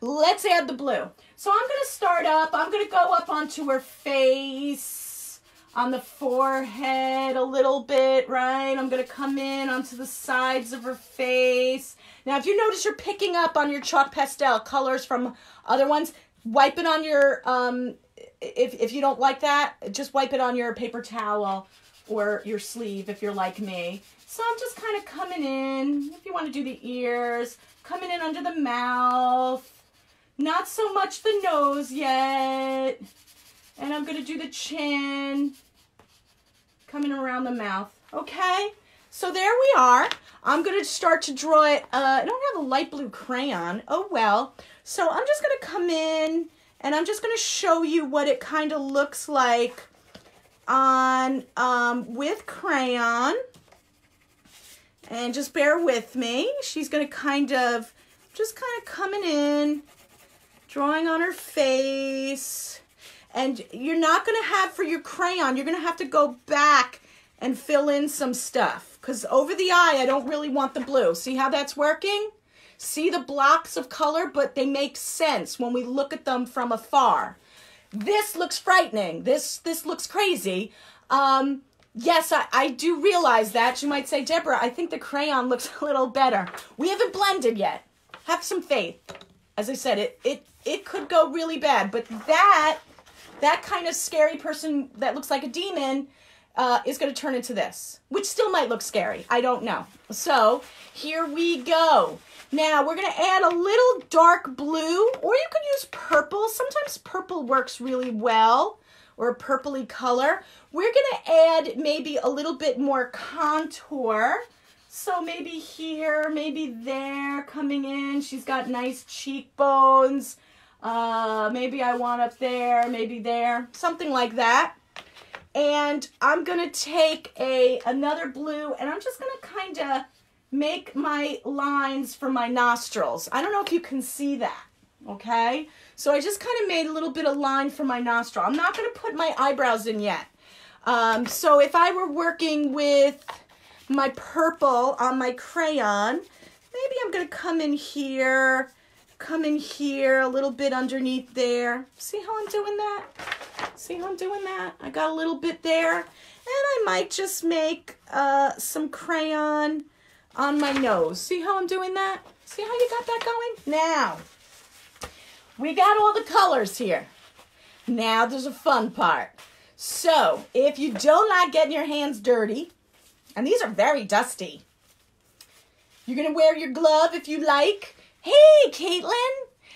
Let's add the blue. So I'm going to start up. I'm going to go up onto her face on the forehead a little bit, right? I'm going to come in onto the sides of her face. Now, if you notice you're picking up on your chalk pastel colors from other ones, wipe it on your, um, if, if you don't like that, just wipe it on your paper towel or your sleeve if you're like me. So I'm just kind of coming in, if you want to do the ears, coming in under the mouth, not so much the nose yet. And I'm going to do the chin coming around the mouth. Okay, so there we are. I'm going to start to draw it. Uh, I don't have a light blue crayon. Oh, well. So I'm just going to come in and I'm just going to show you what it kind of looks like on um, with crayon. And just bear with me. She's going to kind of, just kind of coming in, drawing on her face. And you're not going to have for your crayon, you're going to have to go back and fill in some stuff. Because over the eye, I don't really want the blue. See how that's working? See the blocks of color, but they make sense when we look at them from afar. This looks frightening. This this looks crazy. Um, yes, I, I do realize that. You might say, Deborah, I think the crayon (laughs) looks a little better. We haven't blended yet. Have some faith. As I said, it it it could go really bad, but that that kind of scary person that looks like a demon uh, is going to turn into this, which still might look scary. I don't know. So here we go. Now we're going to add a little dark blue, or you can use purple. Sometimes purple works really well, or a purpley color. We're going to add maybe a little bit more contour. So maybe here, maybe there, coming in. She's got nice cheekbones. Uh, maybe I want up there, maybe there, something like that. And I'm gonna take a another blue, and I'm just gonna kind of make my lines for my nostrils. I don't know if you can see that, okay? So I just kind of made a little bit of line for my nostril. I'm not gonna put my eyebrows in yet. Um, so if I were working with my purple on my crayon, maybe I'm gonna come in here, come in here, a little bit underneath there. See how I'm doing that? See how I'm doing that? I got a little bit there. And I might just make uh, some crayon on my nose. See how I'm doing that? See how you got that going? Now, we got all the colors here. Now there's a fun part. So, if you don't like getting your hands dirty, and these are very dusty, you're gonna wear your glove if you like. Hey, Caitlin,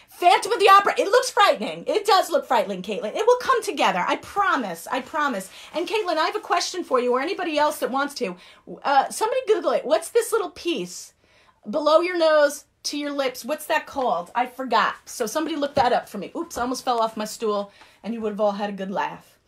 Phantom of the Opera. It looks frightening. It does look frightening, Caitlin. It will come together. I promise. I promise. And Caitlin, I have a question for you, or anybody else that wants to. Uh, somebody Google it. What's this little piece below your nose to your lips? What's that called? I forgot. So somebody look that up for me. Oops, I almost fell off my stool, and you would have all had a good laugh.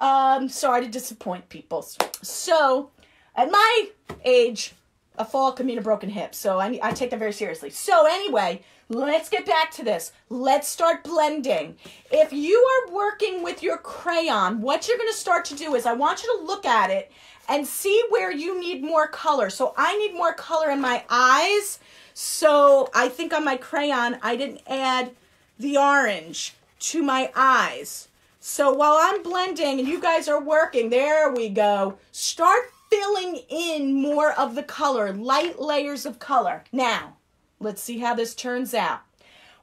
Um, sorry to disappoint people. So, at my age, a fall could mean a broken hip. So I, I take that very seriously. So anyway, let's get back to this. Let's start blending. If you are working with your crayon, what you're going to start to do is I want you to look at it and see where you need more color. So I need more color in my eyes. So I think on my crayon, I didn't add the orange to my eyes. So while I'm blending and you guys are working, there we go. Start filling in more of the color, light layers of color. Now, let's see how this turns out.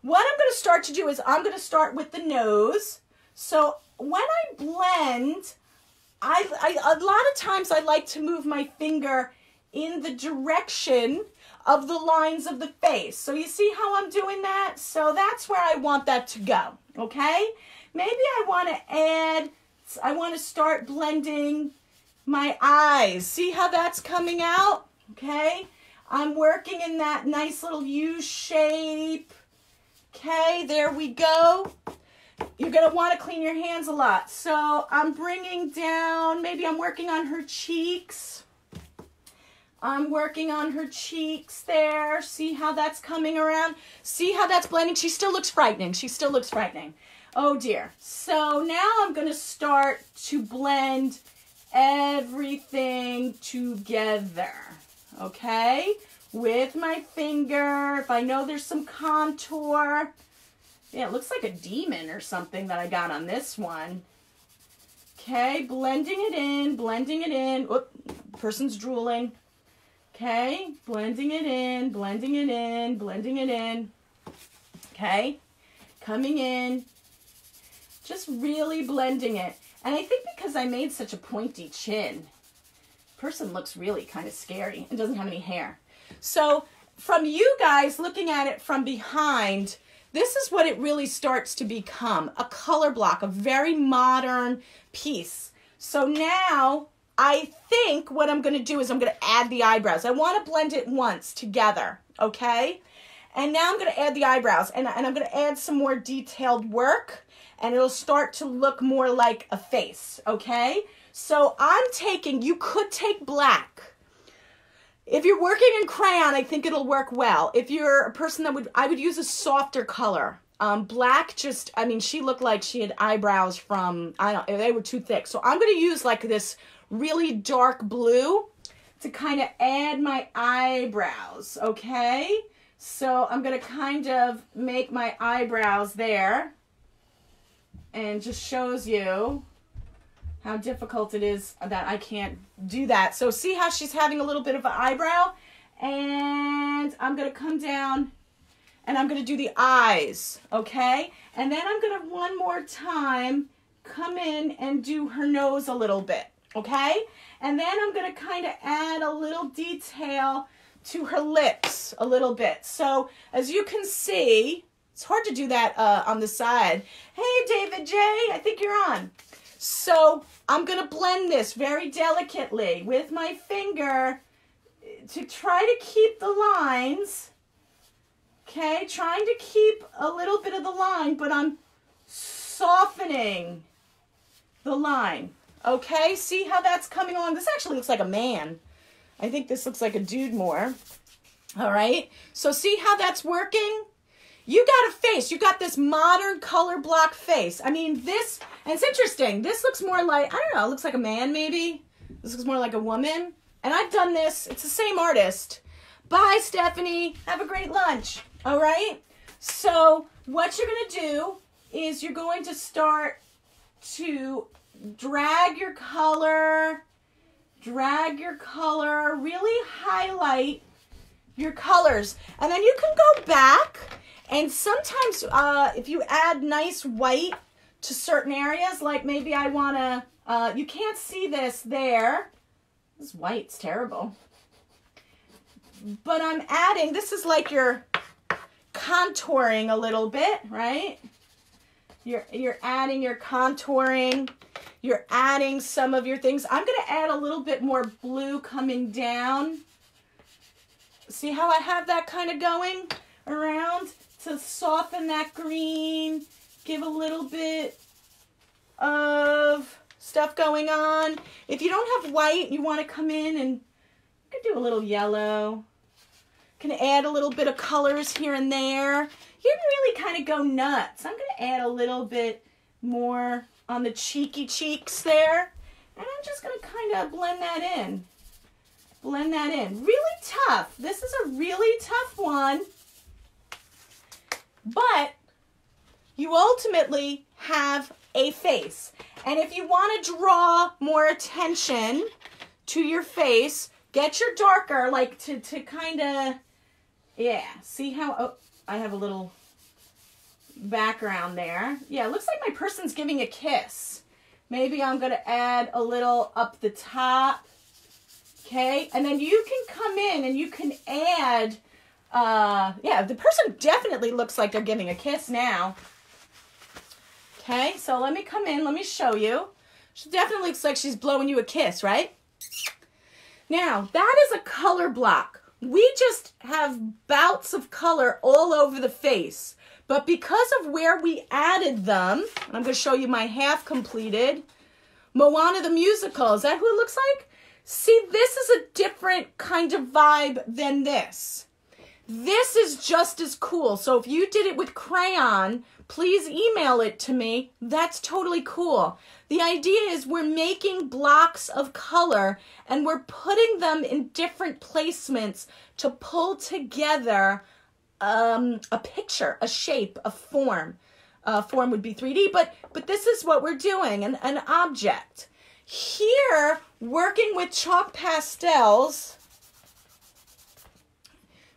What I'm going to start to do is I'm going to start with the nose. So when I blend, I, I a lot of times I like to move my finger in the direction of the lines of the face. So you see how I'm doing that? So that's where I want that to go, okay? Maybe I want to add, I want to start blending my eyes. See how that's coming out? Okay. I'm working in that nice little U shape. Okay, there we go. You're going to want to clean your hands a lot. So I'm bringing down, maybe I'm working on her cheeks. I'm working on her cheeks there. See how that's coming around? See how that's blending? She still looks frightening. She still looks frightening. Oh dear. So now I'm going to start to blend everything together. Okay? With my finger. If I know there's some contour. Yeah, it looks like a demon or something that I got on this one. Okay, blending it in, blending it in. Oop, person's drooling. Okay, blending it in, blending it in, blending it in. Okay, coming in, just really blending it. And I think because I made such a pointy chin, person looks really kind of scary and doesn't have any hair. So from you guys looking at it from behind, this is what it really starts to become, a color block, a very modern piece. So now I think what I'm going to do is I'm going to add the eyebrows. I want to blend it once together, okay? And now I'm going to add the eyebrows and, and I'm going to add some more detailed work and it'll start to look more like a face, okay? So I'm taking, you could take black. If you're working in crayon, I think it'll work well. If you're a person that would, I would use a softer color. Um, black just, I mean, she looked like she had eyebrows from, I don't, they were too thick. So I'm going to use like this really dark blue to kind of add my eyebrows, okay? So I'm going to kind of make my eyebrows there and just shows you how difficult it is that I can't do that. So see how she's having a little bit of an eyebrow? And I'm going to come down and I'm going to do the eyes, okay? And then I'm going to one more time come in and do her nose a little bit, okay? And then I'm going to kind of add a little detail to her lips a little bit. So as you can see, it's hard to do that uh, on the side. Hey, David J, I think you're on. So I'm going to blend this very delicately with my finger. to try to keep the lines. Okay, trying to keep a little bit of the line, but I'm softening the line. Okay, see how that's coming on? This actually looks like a man. I think this looks like a dude more. All right, so see how that's working? You got a face. You got this modern color block face. I mean, this, and it's interesting. This looks more like, I don't know, it looks like a man maybe. This looks more like a woman. And I've done this. It's the same artist. Bye, Stephanie. Have a great lunch. All right? So, what you're going to do is you're going to start to drag your color, drag your color, really highlight your colors. And then you can go back and sometimes uh, if you add nice white to certain areas, like maybe I want to, uh, you can't see this there this white's terrible. But I'm adding, this is like you're contouring a little bit, right? You're, you're adding your contouring. You're adding some of your things. I'm going to add a little bit more blue coming down. See how I have that kind of going around to soften that green, give a little bit of stuff going on. If you don't have white, you want to come in and you can do a little yellow. Can add a little bit of colors here and there. You can really kind of go nuts. I'm going to add a little bit more on the cheeky cheeks there. And I'm just going to kind of blend that in. Blend that in. Really tough. This is a really tough one. But you ultimately have a face. And if you want to draw more attention to your face, get your darker, like to, to kind of, yeah, see how, oh, I have a little background there. Yeah, looks like my person's giving a kiss. Maybe I'm going to add a little up the top. Okay, and then you can come in and you can add, uh, yeah, the person definitely looks like they're giving a kiss now. Okay, so let me come in. Let me show you. She definitely looks like she's blowing you a kiss, right? Now, that is a color block. We just have bouts of color all over the face. But because of where we added them, I'm going to show you my half completed. Moana the musical, is that who it looks like? See, this is a different kind of vibe than this. This is just as cool. So if you did it with crayon, please email it to me. That's totally cool. The idea is we're making blocks of color and we're putting them in different placements to pull together um, a picture, a shape, a form. Uh, form would be 3D, but but this is what we're doing, an, an object. Here, working with chalk pastels,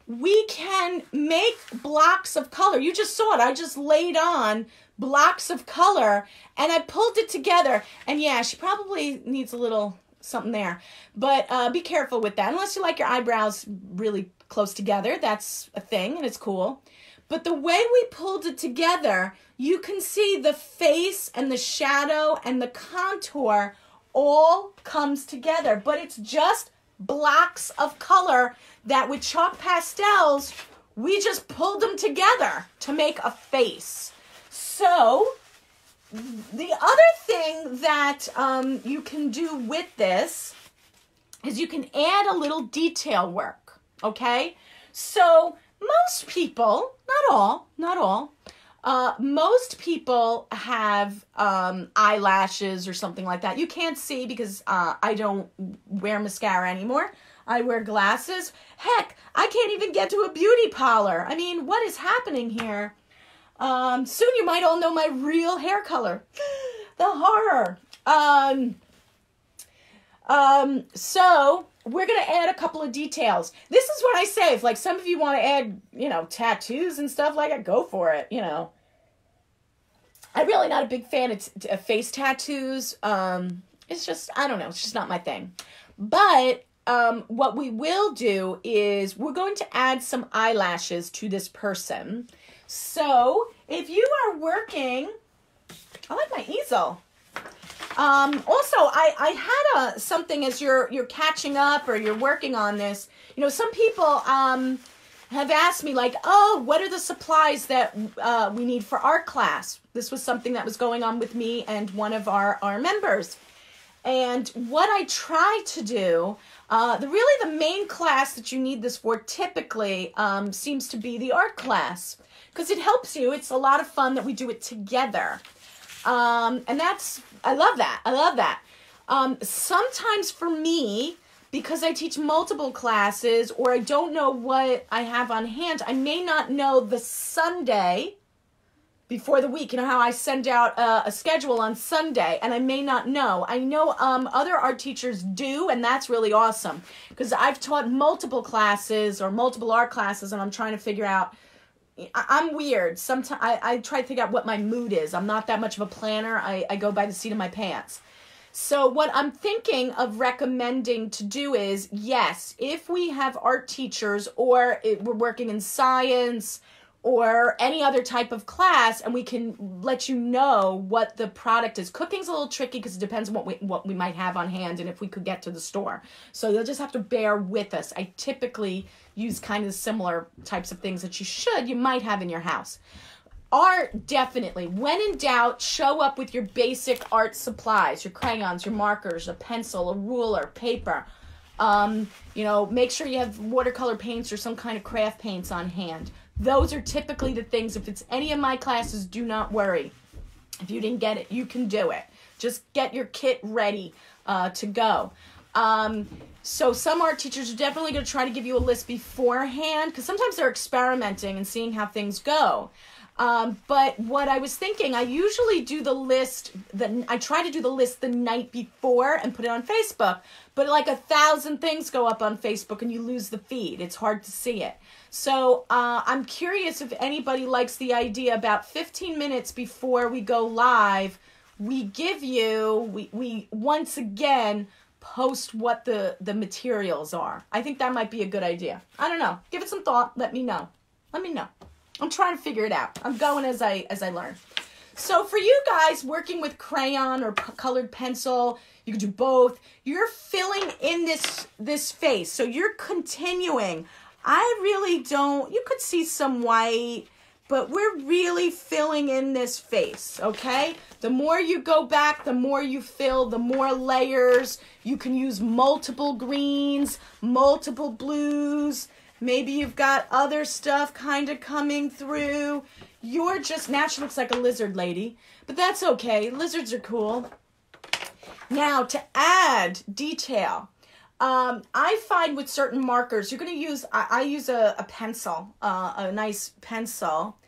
we can make blocks of color. You just saw it. I just laid on blocks of color and I pulled it together. And yeah, she probably needs a little something there. But uh, be careful with that. Unless you like your eyebrows really close together, that's a thing and it's cool. But the way we pulled it together, you can see the face and the shadow and the contour all comes together. But it's just blocks of color that with chalk pastels, we just pulled them together to make a face. So, the other thing that um, you can do with this is you can add a little detail work, okay? So, most people, not all, not all, uh, most people have um, eyelashes or something like that. You can't see because uh, I don't wear mascara anymore. I wear glasses. Heck, I can't even get to a beauty parlor. I mean, what is happening here? Um, soon you might all know my real hair color. (gasps) the horror. Um, um, so we're gonna add a couple of details. This is what I say. If like some of you want to add, you know, tattoos and stuff like that, go for it. You know, I'm really not a big fan of, t- face tattoos. Um, it's just I don't know. It's just not my thing. But um, what we will do is we're going to add some eyelashes to this person. So if you are working, I like my easel. Um, also, I, I had a something as you're you're catching up or you're working on this. You know, some people um, have asked me like, "Oh, what are the supplies that uh, we need for art class?" This was something that was going on with me and one of our our members. And what I try to do, uh, the really the main class that you need this for typically um, seems to be the art class because it helps you. It's a lot of fun that we do it together. Um, and that's, I love that. I love that. Um, sometimes for me, because I teach multiple classes or I don't know what I have on hand, I may not know the Sunday before the week. You know how I send out a, schedule on Sunday and I may not know. I know um, other art teachers do, and that's really awesome because I've taught multiple classes or multiple art classes and I'm trying to figure out I'm weird. Sometimes I, I try to figure out what my mood is. I'm not that much of a planner. I, I go by the seat of my pants. So, what I'm thinking of recommending to do is yes, if we have art teachers or we're working in science or any other type of class and we can let you know what the product is. Cooking's a little tricky because it depends on what we what we might have on hand and if we could get to the store. So you'll just have to bear with us. I typically use kind of similar types of things that you should you might have in your house. Art definitely. When in doubt, show up with your basic art supplies, your crayons, your markers, a pencil, a ruler, paper. Um, you know, make sure you have watercolor paints or some kind of craft paints on hand those are typically the things. If it's any of my classes, do not worry. If you didn't get it, you can do it. Just get your kit ready uh, to go. Um, so some art teachers are definitely going to try to give you a list beforehand because sometimes they're experimenting and seeing how things go. Um, but what I was thinking, I usually do the list. The I try to do the list the night before and put it on Facebook. But like a thousand things go up on Facebook and you lose the feed. It's hard to see it. So uh, I'm curious if anybody likes the idea. About 15 minutes before we go live, we give you we we once again post what the the materials are. I think that might be a good idea. I don't know. Give it some thought. Let me know. Let me know. I'm trying to figure it out. I'm going as I as I learn. So for you guys working with crayon or colored pencil, you can do both. You're filling in this this face. So you're continuing. I really don't. You could see some white, but we're really filling in this face, okay? The more you go back, the more you fill, the more layers. You can use multiple greens, multiple blues, Maybe you've got other stuff kind of coming through. You're just, now looks like a lizard lady, but that's okay. Lizards are cool. Now, to add detail, um, I find with certain markers, you're going to use, I, I, use a, a pencil, uh, a nice pencil.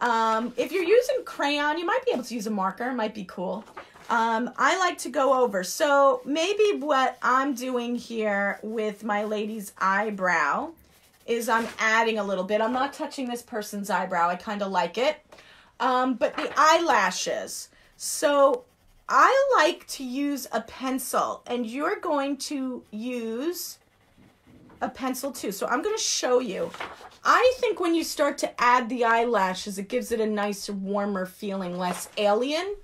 Um, if you're using crayon, you might be able to use a marker, it might be cool. Um, I like to go over. So maybe what I'm doing here with my lady's eyebrow is I'm adding a little bit. I'm not touching this person's eyebrow. I kind of like it. Um, but the eyelashes. So I like to use a pencil and you're going to use a pencil too. So I'm going to show you. I think when you start to add the eyelashes, it gives it a nicer, warmer feeling, less alien.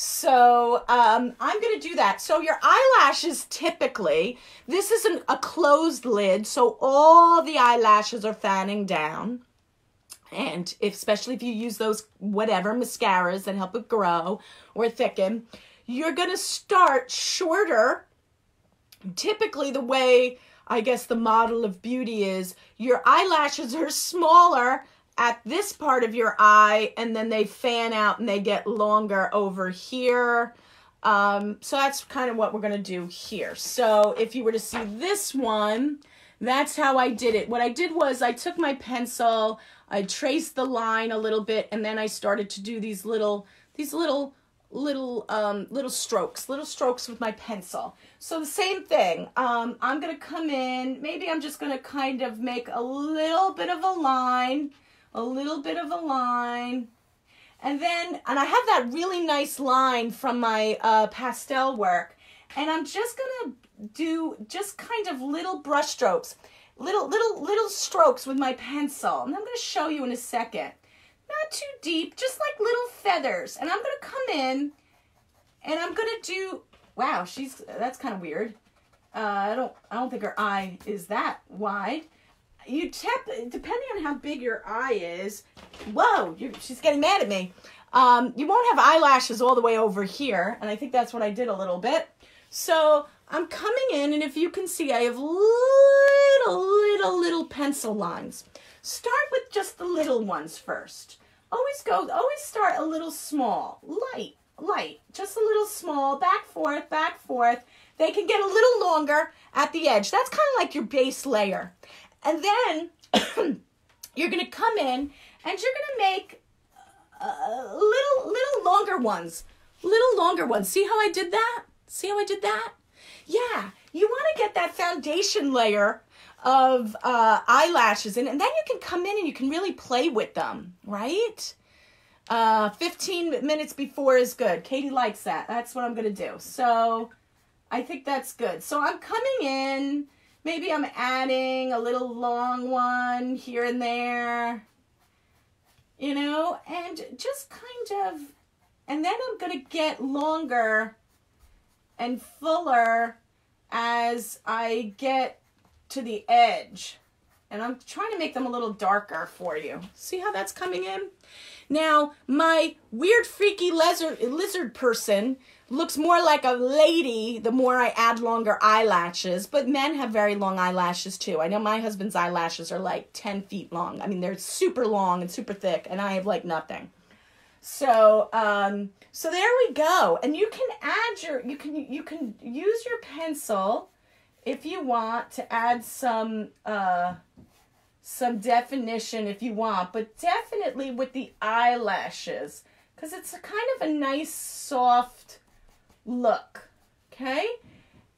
So um, I'm going to do that. So your eyelashes typically, this is an, a closed lid, so all the eyelashes are fanning down. And if, especially if you use those whatever mascaras that help it grow or thicken, you're going to start shorter. Typically, the way I guess the model of beauty is your eyelashes are smaller at this part of your eye and then they fan out and they get longer over here. Um, so that's kind of what we're going to do here. So if you were to see this one, that's how I did it. What I did was I took my pencil, I traced the line a little bit, and then I started to do these little, these little, little, um, little strokes, little strokes with my pencil. So the same thing. Um, I'm going to come in, maybe I'm just going to kind of make a little bit of a line a little bit of a line. And then, and I have that really nice line from my uh, pastel work. And I'm just to do just kind of little brush strokes, little, little, little strokes with my pencil. And I'm to show you in a second. Not too deep, just like little feathers. And I'm to come in And I'm gonna do, wow, she's, that's kind of weird. Uh, I don't, I don't think her eye is that wide. You tap, depending on how big your eye is, whoa, she's getting mad at me. Um, you won't have eyelashes all the way over here, and I think that's what I did a little bit. So I'm coming in, and if you can see, I have little, little, little pencil lines. Start with just the little ones first. Always go, always start a little small, light, light, just a little small, back, forth, back, forth. They can get a little longer at the edge. That's kind of like your base layer. And then (coughs) you're going to come in and you're going to make uh, little, little longer ones. Little longer ones. See how I did that? See how I did that? Yeah, you want to get that foundation layer of uh, eyelashes in, and then you can come in and you can really play with them, right? Uh, 15 minutes before is good. Katie likes that. That's what I'm going to do. So I think that's good. So I'm coming in. Maybe I'm adding a little long one here and there, you know, and just kind of, and then I'm going to get longer and fuller as I get to the edge. And I'm trying to make them a little darker for you. See how that's coming in? Now, my weird, freaky lizard, lizard person looks more like a lady the more I add longer eyelashes, but men have very long eyelashes too. I know my husband's eyelashes are like 10 feet long. I mean, they're super long and super thick, and I have like nothing. So, um, so there we go. And you can add your, you can, you can use your pencil if you want to add some, uh, some definition if you want, but definitely with the eyelashes because it's a kind of a nice soft look. Okay?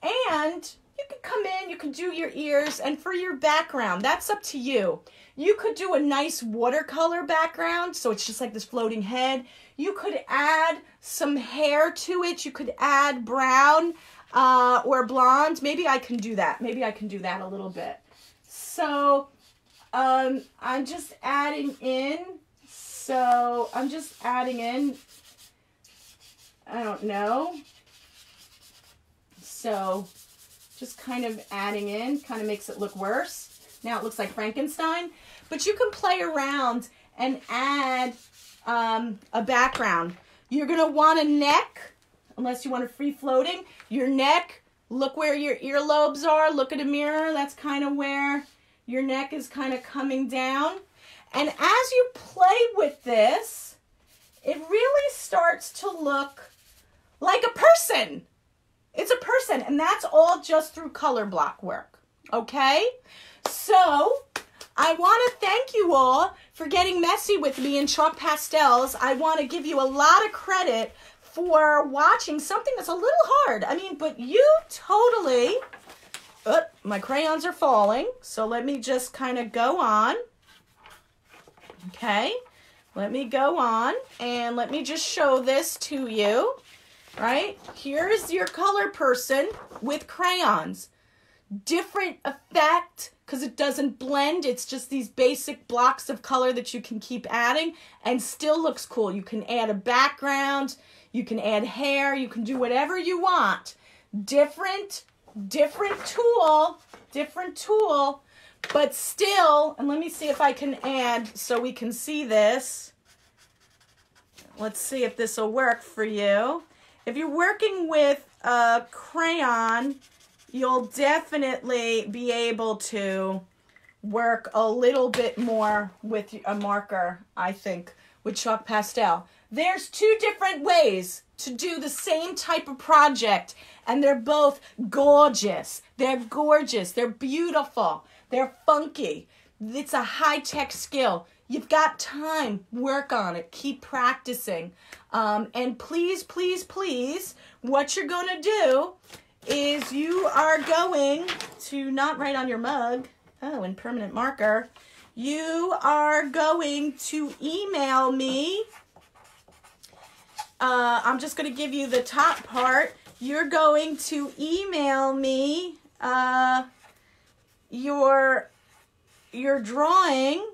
And you can come in, you can do your ears, and for your background, that's up to you. You could do a nice watercolor background, so it's just like this floating head. You could add some hair to it. You could add brown uh, or blonde. Maybe I can do that. Maybe I can do that a little bit. So um, I'm just adding in. So I'm just adding in. I don't know. So just kind of adding in kind of makes it look worse. Now it looks like Frankenstein. But you can play around and add um, a background. You're going to want a neck, unless you want a free floating. Your neck, look where your earlobes are. Look at a mirror. That's kind of where your neck is kind of coming down. And as you play with this, it really starts to look like a person. It's a person, and that's all just through color block work. Okay? So, I want to thank you all for getting messy with me in chalk pastels. I want to give you a lot of credit for watching something that's a little hard. I mean, but you totally Oh, my crayons are falling. So let me just kind of go on. Okay. Let me go on and let me just show this to you. Right? Here's your color person with crayons. Different effect because it doesn't blend. It's just these basic blocks of color that you can keep adding and still looks cool. You can add a background. You can add hair. You can do whatever you want. Different different tool, different tool, but still, and let me see if I can add so we can see this. Let's see if this will work for you. If you're working with a crayon, you'll definitely be able to work a little bit more with a marker, I think, with chalk pastel. There's two different ways to do the same type of project and they're both gorgeous. They're gorgeous. They're beautiful. They're funky. It's a high-tech skill. You've got time. Work on it. Keep practicing. Um, and please, please, please, what you're going to do is you are going to not write on your mug. Oh, in permanent marker. You are going to email me uh, I'm just going to give you the top part. You're going to email me uh, your your drawing.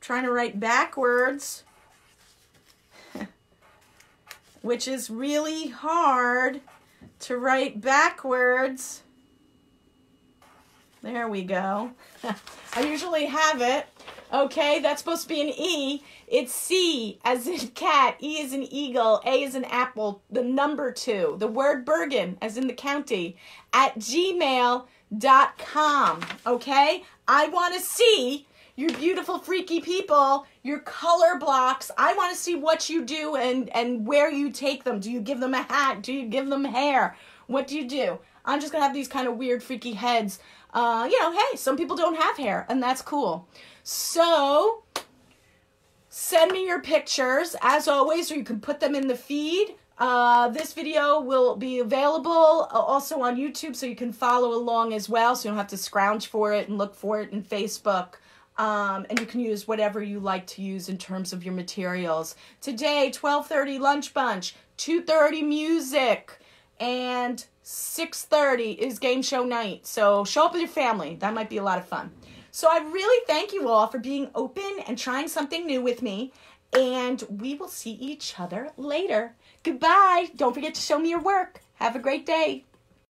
Trying to write backwards. (laughs) which is really hard to write backwards. There we go. (laughs) I usually have it. Okay, that's supposed to be an E. It's C as in (laughs) cat, E as in eagle, A as in apple, the number two, the word Bergen as in the county, at gmail.com. Okay? I want to see your beautiful freaky people, your color blocks. I want to see what you do and and where you take them. Do you give them a hat? Do you give them hair? What do you do? I'm just to have these kind of weird freaky heads. Uh, you know, hey, some people don't have hair and that's cool. So, send me your pictures as always or you can put them in the feed. Uh, this video will be available uh, also on YouTube so you can follow along as well so you don't have to scrounge for it and look for it in Facebook. Um, and you can use whatever you like to use in terms of your materials. Today, 12:30 lunch bunch, 2:30 music, and 6:30 is game show night. So show up with your family. That might be a lot of fun. So I really thank you all for being open and trying something new with me. And we will see each other later. Goodbye. Don't forget to show me your work. Have a great day.